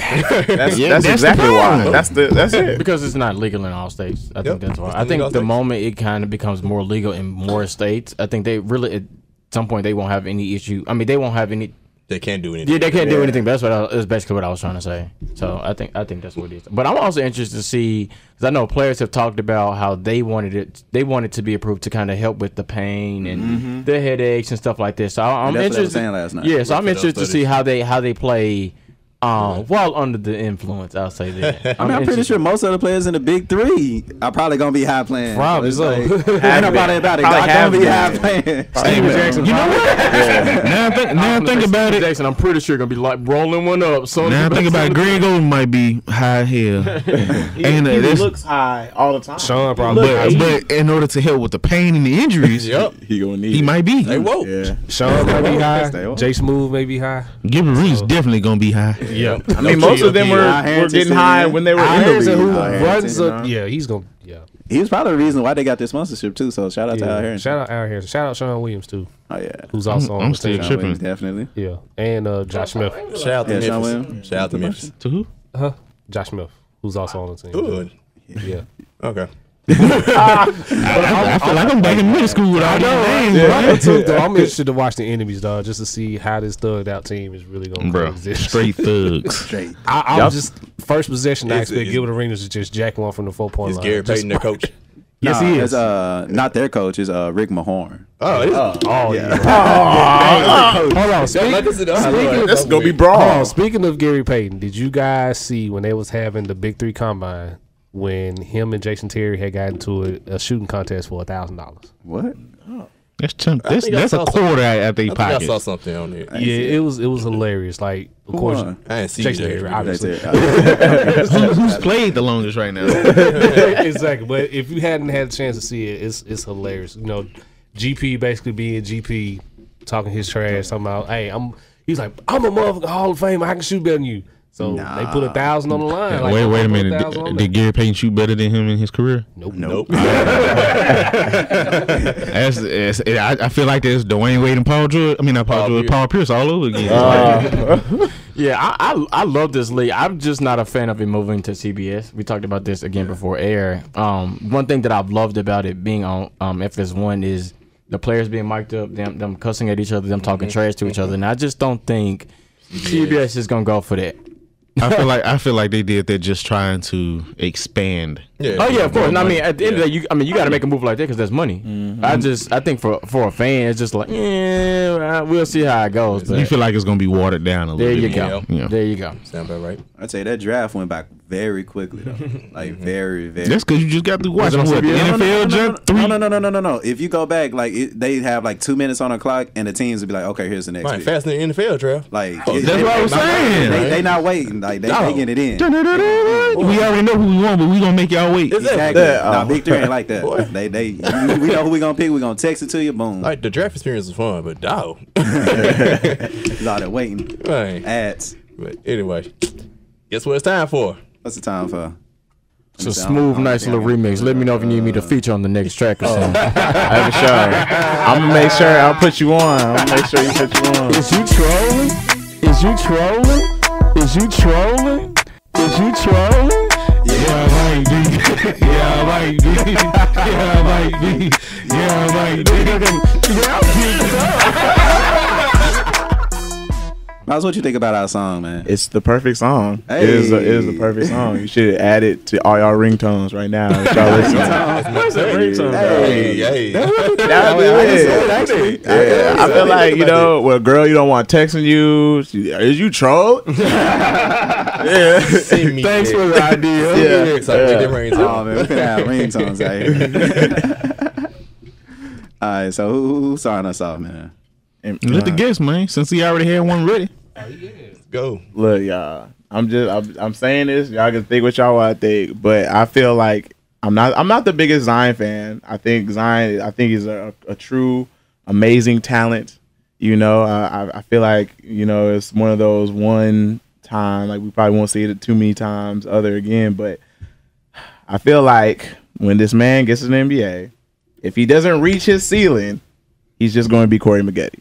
That's, Yeah, that's, that's exactly why. That's the that's it. because it's not legal in all states. I think that's why. I not legal in think the states. moment it kind of becomes more legal in more states, I think they really at some point they won't have any issue. I mean, they won't have any. They can't do anything. Yeah, they can't do anything. But that's what I, is basically what I was trying to say. So I think I think that's what it is. But I'm also interested to see because I know players have talked about how they wanted it. They wanted to be approved to kind of help with the pain and mm-hmm. the headaches and stuff like this. So I- I'm that's what I was interested. saying last night. Yeah, so I'm Look for those interested to see how they how they play Um, while under the influence, I'll say that. I mean, I'm pretty sure most of the players in the big three are probably gonna be high playing. Probably so. like, ain't nobody about it. Probably I'm have gonna be been. high playing. Stephen Jackson. You know what? Now I think now I think about it. Jackson, I'm pretty sure gonna be like rolling one up. So Now I think about it, Greg Oden might be high here, and uh, he looks high all the time. Sean probably. but but in order to help with the pain and the injuries, Yep. he gonna need. he it. might be. Hey, whoa. Yeah. Sean might be high. Stay on. Jay Smooth may be high. Gilbert Arenas definitely gonna be high. Yeah. I mean, most of them were, were getting high when they were Al in the league. who runs a, yeah, he's gonna yeah. He was probably the reason why they got this sponsorship too. So shout out to Al yeah. Harrington. Shout out Al Harrison. Shout out Sean Williams too, Oh yeah, who's also I'm on the still team. tripping. Williams, definitely. Yeah, and uh, Josh Smith. Shout out to Yeah, Sean Memphis. Williams. Shout out to Memphis. To who? Huh? Josh Smith, who's also on the team. Good. Yeah. Okay. I, I feel like I'm back in middle school with all these names, Yeah, I too, though. I'm interested to watch the enemies, dog, just to see how this thugged out team is really gonna bro. coexist. Straight thugs. Straight. I, I was just first possession. I It's- expect it's- Gilbert Arenas to just jack one from the four point line. Gary Payton their coach? Yes, Nah, he It's is. uh not their coach. It's uh Rick Mahorn. Oh, it is. oh yeah. Hold on. Speak, like this is- oh, speaking That's gonna be hold brawl. on, speaking of Gary Payton, did you guys see when they was having the Big Three combine when him and Jason Terry had gotten to a, a shooting contest for a thousand dollars? What? That's chunk, that's, that's a quarter out I their think I saw something on there. Yeah, it was it was hilarious. Like of Who course, won? I didn't see Jason that. Terry, That's obviously. it. Who, who's played the longest right now? exactly. But if you hadn't had a chance to see it, it's it's hilarious. You know, GP basically being GP, talking his trash, talking about, hey, I'm. He's like, I'm a motherfucking Hall of Fame. I can shoot better than you. So they put a thousand on the line. Like, wait, wait a minute. thousand on Did, did Gary Payton shoot better than him in his career? Nope. Nope. That's, that's, I, I feel like there's Dwyane Wade and Paul George. I mean, not Paul, Paul George, Pierce. Paul Pierce all over again. Yeah, I, I I love this league. I'm just not a fan of it moving to CBS. We talked about this again before air. Um, one thing that I've loved about it being on um FS1 is the players being mic'd up, them them cussing at each other, them talking trash to each other, and I just don't think CBS is gonna go for that. I feel like I feel like they did they're just trying to expand. Yeah. Oh yeah, of course. And I mean, at the end of the day, you I mean, you got to make a move like that because that's money. Mm-hmm. I just I think for for a fan, it's just like, yeah, we'll see how it goes. You feel like it's gonna be watered down a little there you more. go. Yeah. There you go. Sound about right. I'd say that draft went back very quickly though. Like mm-hmm. very, very. That's because you just got to watch what the CBS? No, no, NFL no, jump no, three. no, no, no, no, no, no. If you go back, like it, they have like two minutes on the clock, and the teams would be like, "Okay, here's the next." Right, faster than the NFL draft. Like Oh, That's what I was saying. They, they not waiting. Like they, they get it in. We already know who we want, but we gonna make y'all wait. Exactly. Yeah, Nah, oh. Big Three ain't like that. They, they, we we know who we gonna pick. We gonna text it to you. Boom. Like the draft experience is fun, but dog. a lot of waiting. Right. Ads. But anyway, guess what it's time for? What's the time for? It's a smooth, nice little remix. Let me know if you need me to feature on the next track or oh. something. Hey, for sure. I'm gonna make sure I'll put you on. I'm gonna make sure you put you on. Is you trolling? Is you trolling? Is you trolling? Is you trolling? Yeah, right, D. Yeah, right, D. Yeah, right, D. Yeah, right, D. Miles, what you think about our song, man? It's the perfect song. It is. A, it is the perfect song. You should add it to all y'all ringtones right now. y'all listen. Hey, hey. That'd be it. Yeah, I feel like you know, well, girl, you don't want texting you. She- Is you troll? yeah. Me Thanks there. for the idea. Yeah, excited. Them rings Oh on. man, we can have ringtones out here. All right, so who, who, who starting us off, man? And, Let the guess, man. Since he already had one ready. Oh, Go. Look, y'all. I'm just. I'm, I'm saying this. Y'all can think what y'all want to think, but I feel like I'm not. I'm not the biggest Zion fan. I think Zion. I think he's a, a true, amazing talent. You know, I, I- I feel like you know it's one of those one time like we probably won't see it too many times other again. But I feel like when this man gets an NBA, if he doesn't reach his ceiling, he's just going to be Corey Maggette.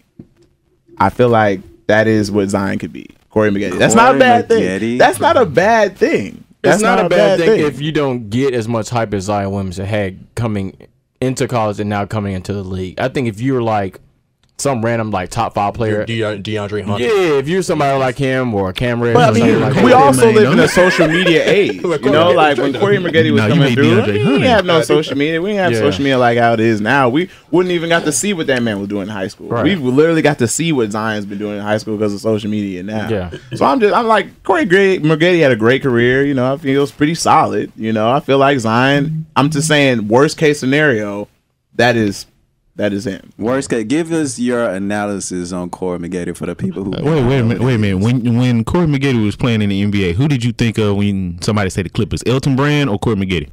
I feel like that is what Zion could be. Corey Maggette. That's not a bad Maggette. thing. That's not a bad thing. That's It's not, a bad thing, if you don't get as much hype as Zion Williamson had coming into college and now coming into the league. I think if you're like some random like top five player. De- DeAndre Hunter. Yeah, if you're somebody like him or Cameron, But I or something mean, like we that. also live in don't a social media age. You know, like when Corey Maggette was Nah, you coming through, we didn't have no social media. We didn't have Yeah. social media like how it is now. We wouldn't even got to see what that man was doing in high school. Right. We literally got to see what Zion's been doing in high school because of social media now. Yeah. So I'm just, I'm like, Corey Gray, Maggette had a great career. You know, I feel it was pretty solid. You know, I feel like Zion, I'm just saying, worst case scenario, that is, that is him. Worst case, give us your analysis on Corey Maggette for the people who. Wait, wait a minute. Wait a minute. When when Corey Maggette was playing in the NBA, who did you think of when somebody said the Clippers? Elton Brand or Corey Maggette?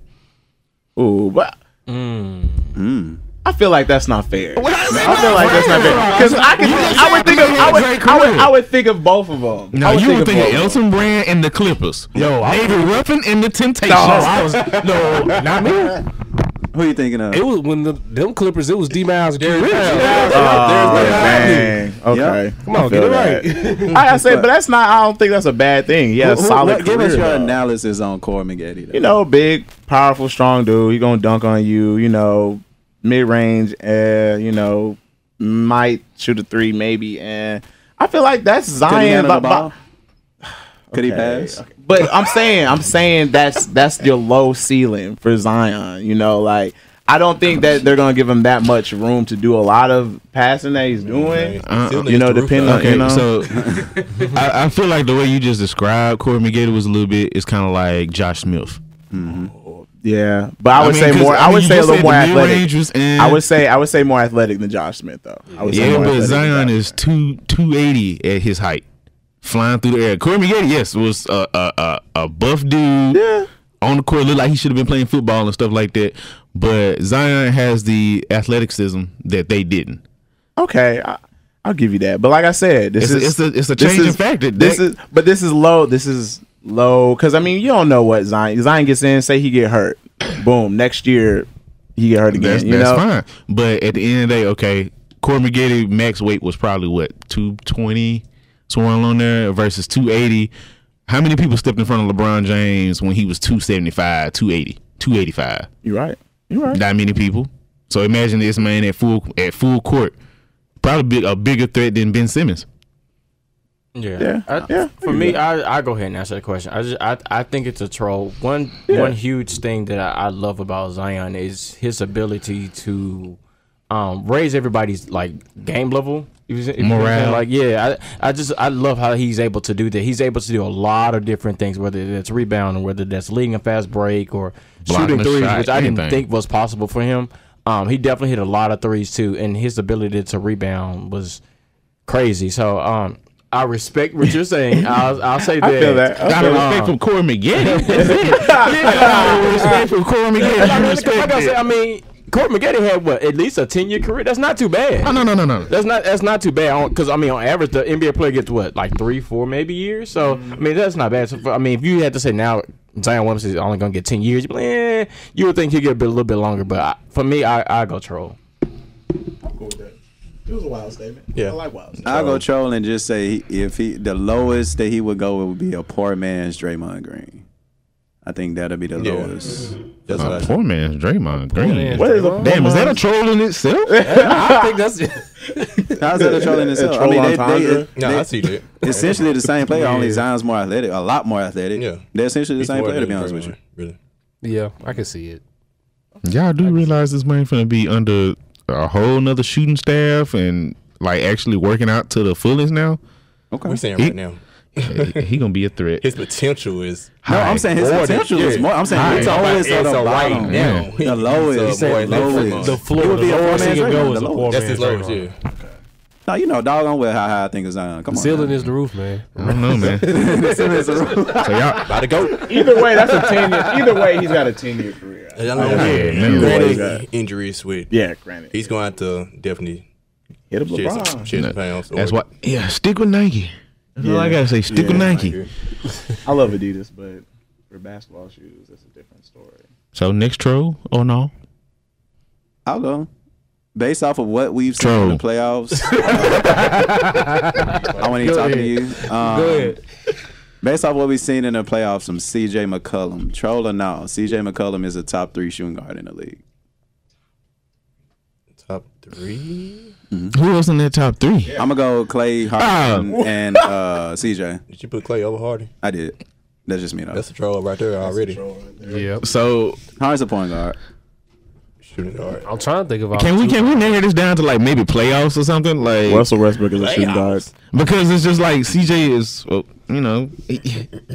Oh, but Mm. Mm. I feel like that's not fair. I feel like that's not fair because I can. I would think of. I would. I would. I would think of both of them. No, you would think of both Elton Brand and the Clippers. Yo, I- David Ruffin and the Temptations. No, I was no, not me. Who you thinking of? It was when the them Clippers. It was D Miles and Q Rich. Oh, There's dang. Okay. Come on, get it that. right. Like I say, but that's not. I don't think that's a bad thing. He had a Who- who- solid what- give us your though. analysis on Corey Maggette. though. You know, big, powerful, strong dude. He gonna dunk on you. You know, mid range. Uh, you know, might shoot a three, maybe. And I feel like that's Could he Zion. handle the but- ball? Could he pass? okay. But I'm saying, I'm saying that's that's your low ceiling for Zion. You know, like I don't think that they're gonna give him that much room to do a lot of passing that he's doing. Uh, You know, depending on Okay, you know. so I, I feel like the way you just described Corey Maggette was a little bit. It's kind of like Josh Smith. yeah, but I would mean, say 'cause, more. I, mean, would you say a little more athletic. mid-range was in. I would say I would say more athletic than Josh Smith though. I would Yeah, more but Zion is two two eighty at his height, flying through the air. Corey Maggette, yes, was a a, a, a buff dude. Yeah. On the court, looked like he should have been playing football and stuff like that. But Zion has the athleticism that they didn't. Okay, I, I'll give you that. But like I said, this It's a- is it's a- it's a changing is- factor. This That- is but this is low. This is low because I mean you don't know what Zion Zion gets in. Say he get hurt, boom. Next year he get hurt again. That's, you that's know, fine. But at the end of the day, okay, Corey Maggette max weight was probably what two twenty, somewhere along there versus two eighty. How many people stepped in front of LeBron James when he was 275, 280, 285? you're right. You're right. Not many people. So imagine this man at full at full court, probably big, a bigger threat than Ben Simmons. Yeah, Yeah, I- yeah, For me, I I go ahead and answer the question. I just I I think it's a troll. One one huge thing that I, I love about Zion is his ability to um raise everybody's like game level. You see- you know what I'm saying? Morale. Like yeah, I I just I love how he's able to do that. He's able to do a lot of different things, whether that's rebounding, whether that's leading a fast break or Blocking shooting threes, shot, which I didn't think was possible for him. Um, he definitely hit a lot of threes too, and his ability to rebound was crazy. So um, I respect what you're saying. I'll, I'll say that. I feel that. I Got feel to that. respect from Corey Maggette. That's it. Got respect from Corey Maggette. I mean, I it. I mean, Corey Maggette had what at least a ten year career. That's not too bad. Oh, no, no, no, no. That's not that's not too bad because I mean on average the NBA player gets what like three four maybe years. So I mean that's not bad. So I mean if you had to say now Zion Williamson is only gonna get ten years, you'd be like, eh, you would think he'd get a, bit, a little bit longer. But I, for me, I I go troll. It was a wild statement. Yeah. I like wild. I'll go troll and just say if he the lowest that he would go would be a poor man's Draymond Green. I think that'll be the Yeah. lowest. That's Uh, what I poor man, Draymond Green. What is a Damn, is that a troll in itself? I think that's How's that a troll in itself? troll they, entendre? No, they- I see that. essentially the same player, only Zion's more athletic, a lot more athletic. Yeah. They're essentially the He's same player, to be honest with you. Really. yeah. I can see it. Y'all do realize this man finna be under a whole nother shooting staff and like actually working out to the fullest now. Okay. We're saying He- right now, he, he gonna be a threat. his potential is No, I'm saying his Or potential is yeah. more. I'm saying it's always It's at the a right bottom. now. The lowest. He's a the lowest. The floor, He would the be a lowest he four-man can go is the a poor lowest. That's his lowest, yeah. No, you know, doggone well how high I think of Zion. Come The on. ceiling now. is the roof, man. I don't know, man. so y'all, About to go. Either way, that's a ten year. Either way, he's got a ten year career. I don't know. Yeah, Yeah. Granted, injuries with. Yeah, granted. He's going to have to definitely hit up shed some, LeBron. shed some pounds. that's or- what. Yeah, stick with Nike. That's all I gotta say. Stick with Nike. I love Adidas, but for basketball shoes, that's a different story. So next troll or no? I'll go. Based off of what we've seen in the playoffs, I want to Go talk to you. Um, Go ahead. Based off what we've seen in the playoffs from CJ McCollum, troll or no, CJ McCollum is a top three shooting guard in the league. Top three. Who else in that top three? I'm gonna go Klay Harden Ah. and uh, CJ. Did you put Klay over Harden? I did. That's just me though. That's a troll right there already. Yep. So Harden's a point guard. Shooting guard. I'm trying to think of. can we can we narrow this down to like maybe playoffs or something? Like Russell Westbrook is a shooting guard. because it's just like CJ is, well, you know,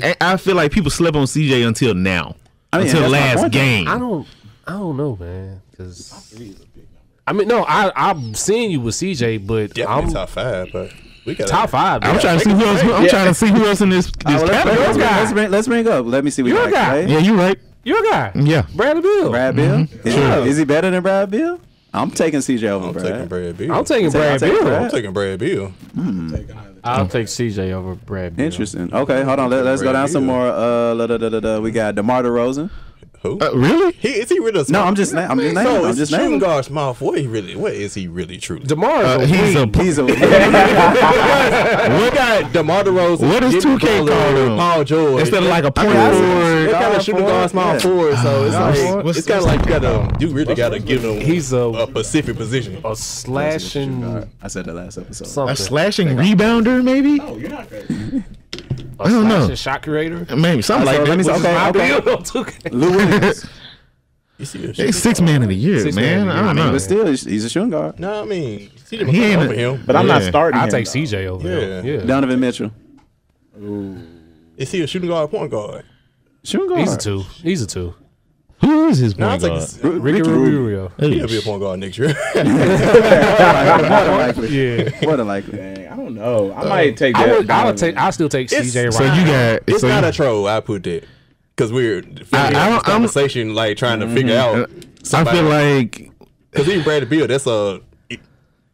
I- I feel like people slept on CJ until now, I mean, until that's last game. I don't. I don't know, man. Because I mean, no, I I'm seeing you with CJ, but Definitely I'm top five, but we got top five. I'm man. trying to see who else. I'm trying to see who else in this this Well, let's, category. let's, bring, let's, bring, let's bring up. Let me see. what You're a guy. Klay? Yeah, you right. You're a guy. Yeah. Brad Beal. Brad Beal. Mm-hmm. Is, he, is he better than Brad Beal? I'm taking CJ over I'm Brad. taking Brad Beal. I'm taking I'll Brad Beal. Brad. I'm taking Brad Beal. I'll take CJ over Brad. Beal. Interesting. Okay, hold on. Let, us go Brad down some more. Uh, la, da, da, da, da. We got DeMar DeRozan. Who? Uh, really? he is he really? A No, small- I'm just na- I'm just So naming. I'm it's just shooting naming. guard small forward. He really? What is he really? Truly? Demar Uh, is a he's a. wing. He's a we got DeMar DeRozan. What does 2K Butler, call him? Paul George Instead of like a point I see. forward. They kind Guard of shooting forward, guard, small yeah. forward. So it's like what's- it's kind of like you gotta you really gotta give him. He's a- a specific position. a slashing I said that last episode. A slashing rebounder, maybe? A I don't know. slashing shot creator. Maybe something So like let me that. say, okay, okay. Bill took it. Lou Williams. You see a He's six man of the year, Six man. man of the I year. don't know. But still, he's, he's a shooting guard. No, I mean, see them He ain't over a- him. But I'm not Yeah. starting. I him, take though. CJ over him. Yeah. Yeah. Donovan Mitchell. Is he a shooting guard, or point guard? Shooting guard. He's a two. He's a two. Who is his point think guard? it's- Ricky Rubio. he'll be a point guard next year. More likely. Yeah. More than likely. Dang, I don't know. I might uh, take I would. I would take. I still take It's- CJ. So you got. it's so not you- a troll. I put that because we're filming I don't- I'm- conversation, like trying to mm-hmm. figure out. I feel like because even Bradley Beal, that's a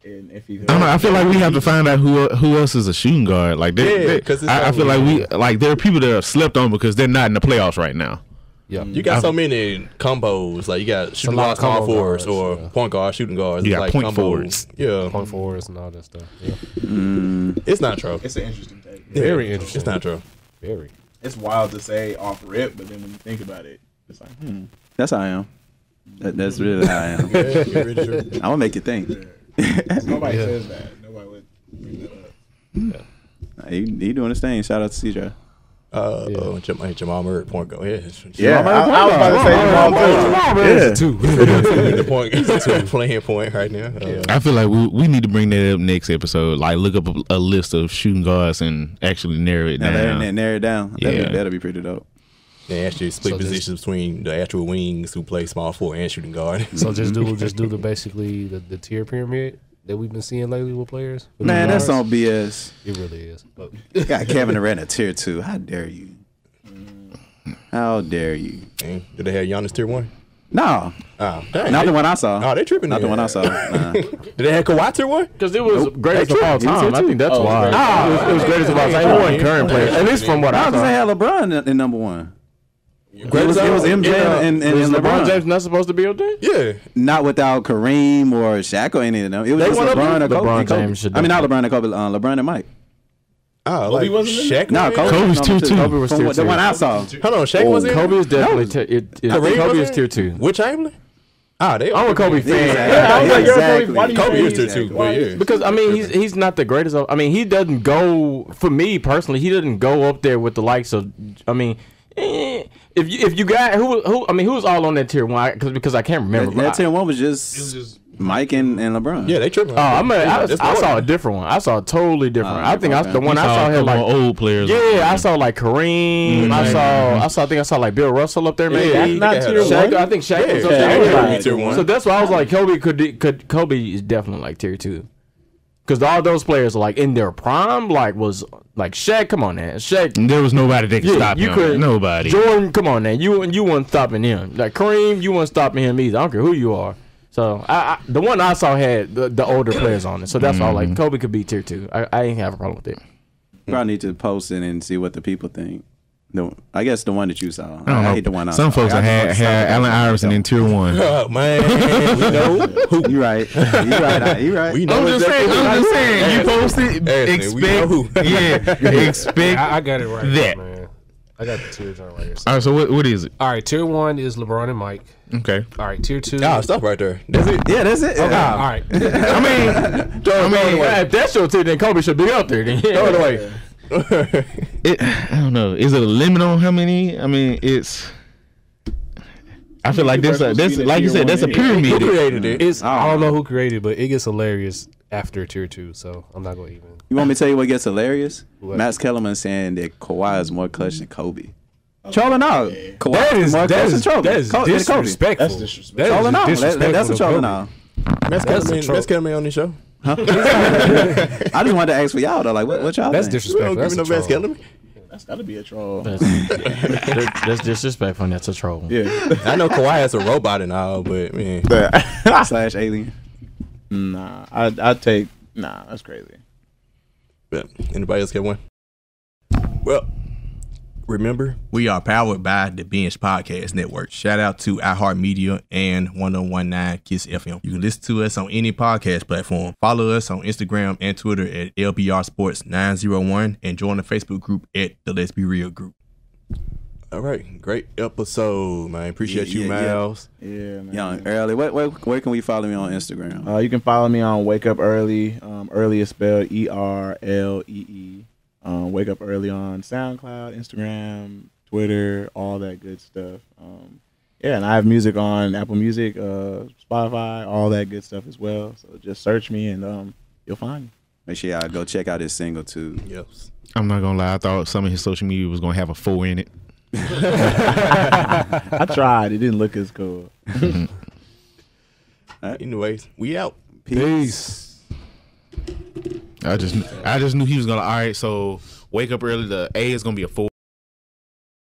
And if he's I don't know. I feel like we have to find out who who else is a shooting guard. Like, they, Yeah, they- I, I feel like- like we like there are people that are slept on because they're not in the playoffs right now. Yeah. you got so many combos. Like you got shooting lot guard, of small combo forwards, guards, or yeah. point guard, shooting guards. You It's got like point combos. forwards. Yeah, Point forwards and all that stuff. Yeah. it's not true. It's an interesting take. Very interesting. It's not true. Very. It's wild to say off rip, but then when you think about it, it's like, hmm. That's how I am. That, that's really how I am. Yeah, really true. I'm gonna make you think. Nobody says that. Nobody would bring that up. he, he doing his thing. Shout out to CJ. Uh, uh, Jamal, Jamal Murray, point guard. Yeah, Yeah, I, I was about to say Jamal too. Yeah. Two. the point. He's a two playing point right now. Uh, I feel like we, we need to bring that up next episode. Like, look up a, a list of shooting guards and actually narrow it Now down. narrow, narrow it down. That'd, Yeah. be, that'd be pretty dope. They actually split So this- positions between the actual wings who play small forward and shooting guard. So just do just do the basically the, the tier pyramid that we've been seeing lately with players. with Man, that's guards. on BS. It really is. But Got Kevin Durant at tier two. How dare you? How dare you? Dang, Did they have Giannis tier one? No, Oh, dang. not they, the one I saw. Oh, they tripping. Not the one I saw. Nah. Did they have Kawhi tier one? Because it was greatest of all He time. I think that's Oh, why. greatest. it, was, it was greatest of all time. He wasn't current player. At least from what No, I because they saw. had LeBron in, in number one. It was, it was MJ yeah, and, and, and LeBron LeBron. James not supposed to be up there? Yeah. Not without Kareem or Shaq or any of them. It was They just LeBron or Kobe. LeBron and Kobe. James should I mean, not LeBron and Kobe. Uh, LeBron and Mike. Oh, like wasn't in Shaq. No, was Kobe. Kobe was tier two. two. Kobe was tier what- the one I saw. Hold on, Shaq was there. Kobe is definitely t- it, it, Kareem Kobe was is tier two. With Chamberlain? Ah, they. I'm a Kobe fan. Yeah, I was like, exactly. Why do you Kobe say is tier exactly? two. But yeah. Because I mean he's he's not the greatest of I mean he doesn't go for me personally he doesn't go up there with the likes of I mean eh, if you if you got who who I mean who was all on that tier one cause, because I can't remember That, that tier one was just, was just Mike and, and LeBron. Yeah, they tripping. Oh, I'm a, I, That's I saw a different one. I saw a totally different. Oh, I think I, the one I saw saw had couple like old players. yeah, I saw like Kareem. I saw I saw I think I saw like Bill Russell up there maybe. Yeah, That's not tier Shaq- one. I think Shaq was up Yeah, there. Shaq Yeah. tier one. So that's why I was like Kobe could could Kobe is definitely like tier two. Cause all those players are like in their prime, like was like Shaq. Come on, man, Shaq. There was nobody that could Yeah, stop you him. could Nobody. Jordan, come on, man. You you weren't stopping him. Like Kareem, you weren't stopping him either. I don't care who you are. So I, I the one I saw had the, the older players on it. So that's all. Mm-hmm. Like Kobe could be tier two. I, I ain't have a problem with it. Probably need to post it and see what the people think. No, I guess the one that you saw. I, I don't know. hate the one I Some saw. folks I had, just had saw Allen Iverson in tier one. Oh man, we know. Who? You right. You right. You right. We know I'm just saying. I'm just saying. You posted. Harrison, we know Expect. who. Yeah. Expect. I, I got it right. That. man. I got the tier joint right here. All right, so what what is it? All right, tier one is LeBron and Mike. Okay. All right, tier two. Ah, stop right there. That's it. Yeah, that's it. Okay, Yeah. all right. I mean, I mean, Yeah, if that's your team, then Kobe should be up there. Then Throw it away. It, I don't know. Is it a limit on how many? I mean, it's. I feel like this. Universal That's Studio like you said. That's a one, Who created it? It's I don't know who created, it, but it gets hilarious after tier two. So I'm not gonna even. You want me to tell you what gets hilarious? What? Max Kellerman saying that Kawhi is more clutch than Kobe. Oh. Trolling out. Kawhi That is is more that clutch than is, Kobe. that is Co- than Kobe. disrespectful. That's disrespectful. That is Trolling out. That- disrespectful That's a to trolling out. Max That's a Kellerman, troll. Max Kellerman on the show. I just wanted to ask for y'all though. Like, what, what y'all That's think? Disrespectful. That's a no Max troll. That's gotta be a troll. That's, that's disrespectful. and That's a troll. Yeah. I know Kawhi has a robot and all, but man, Slash alien. nah, I I take nah. That's crazy. but anybody else get one? Well, remember We are powered by the Binge Podcast Network. Shout out to iHeartMedia and 1019 Kiss FM. You can listen to us on any podcast platform. Follow us on Instagram and Twitter at LBR Sports 901 and join the Facebook group at the Let's Be Real group. All right, great episode, man. Appreciate Yeah, you, yeah, yeah. Miles. Yeah, man. Young Erlee. Where, where, where can we follow me on Instagram? Uh, you can follow me on Wake Up Erlee. Um, Erlee is spelled E R L E E. Um, Wake Up Erlee on SoundCloud, Instagram, Twitter, all that good stuff. Um, yeah, and I have music on Apple Music, uh, Spotify, all that good stuff as well. So just search me and um, you'll find me. Make sure y'all go check out his single too. Yes. I'm not gonna lie. I thought some of his social media was gonna have a four in it. I tried. It didn't look as cool. Anyways, we out. Peace. I just I just knew he was gonna. All right, so wake up early. The A is gonna be a four.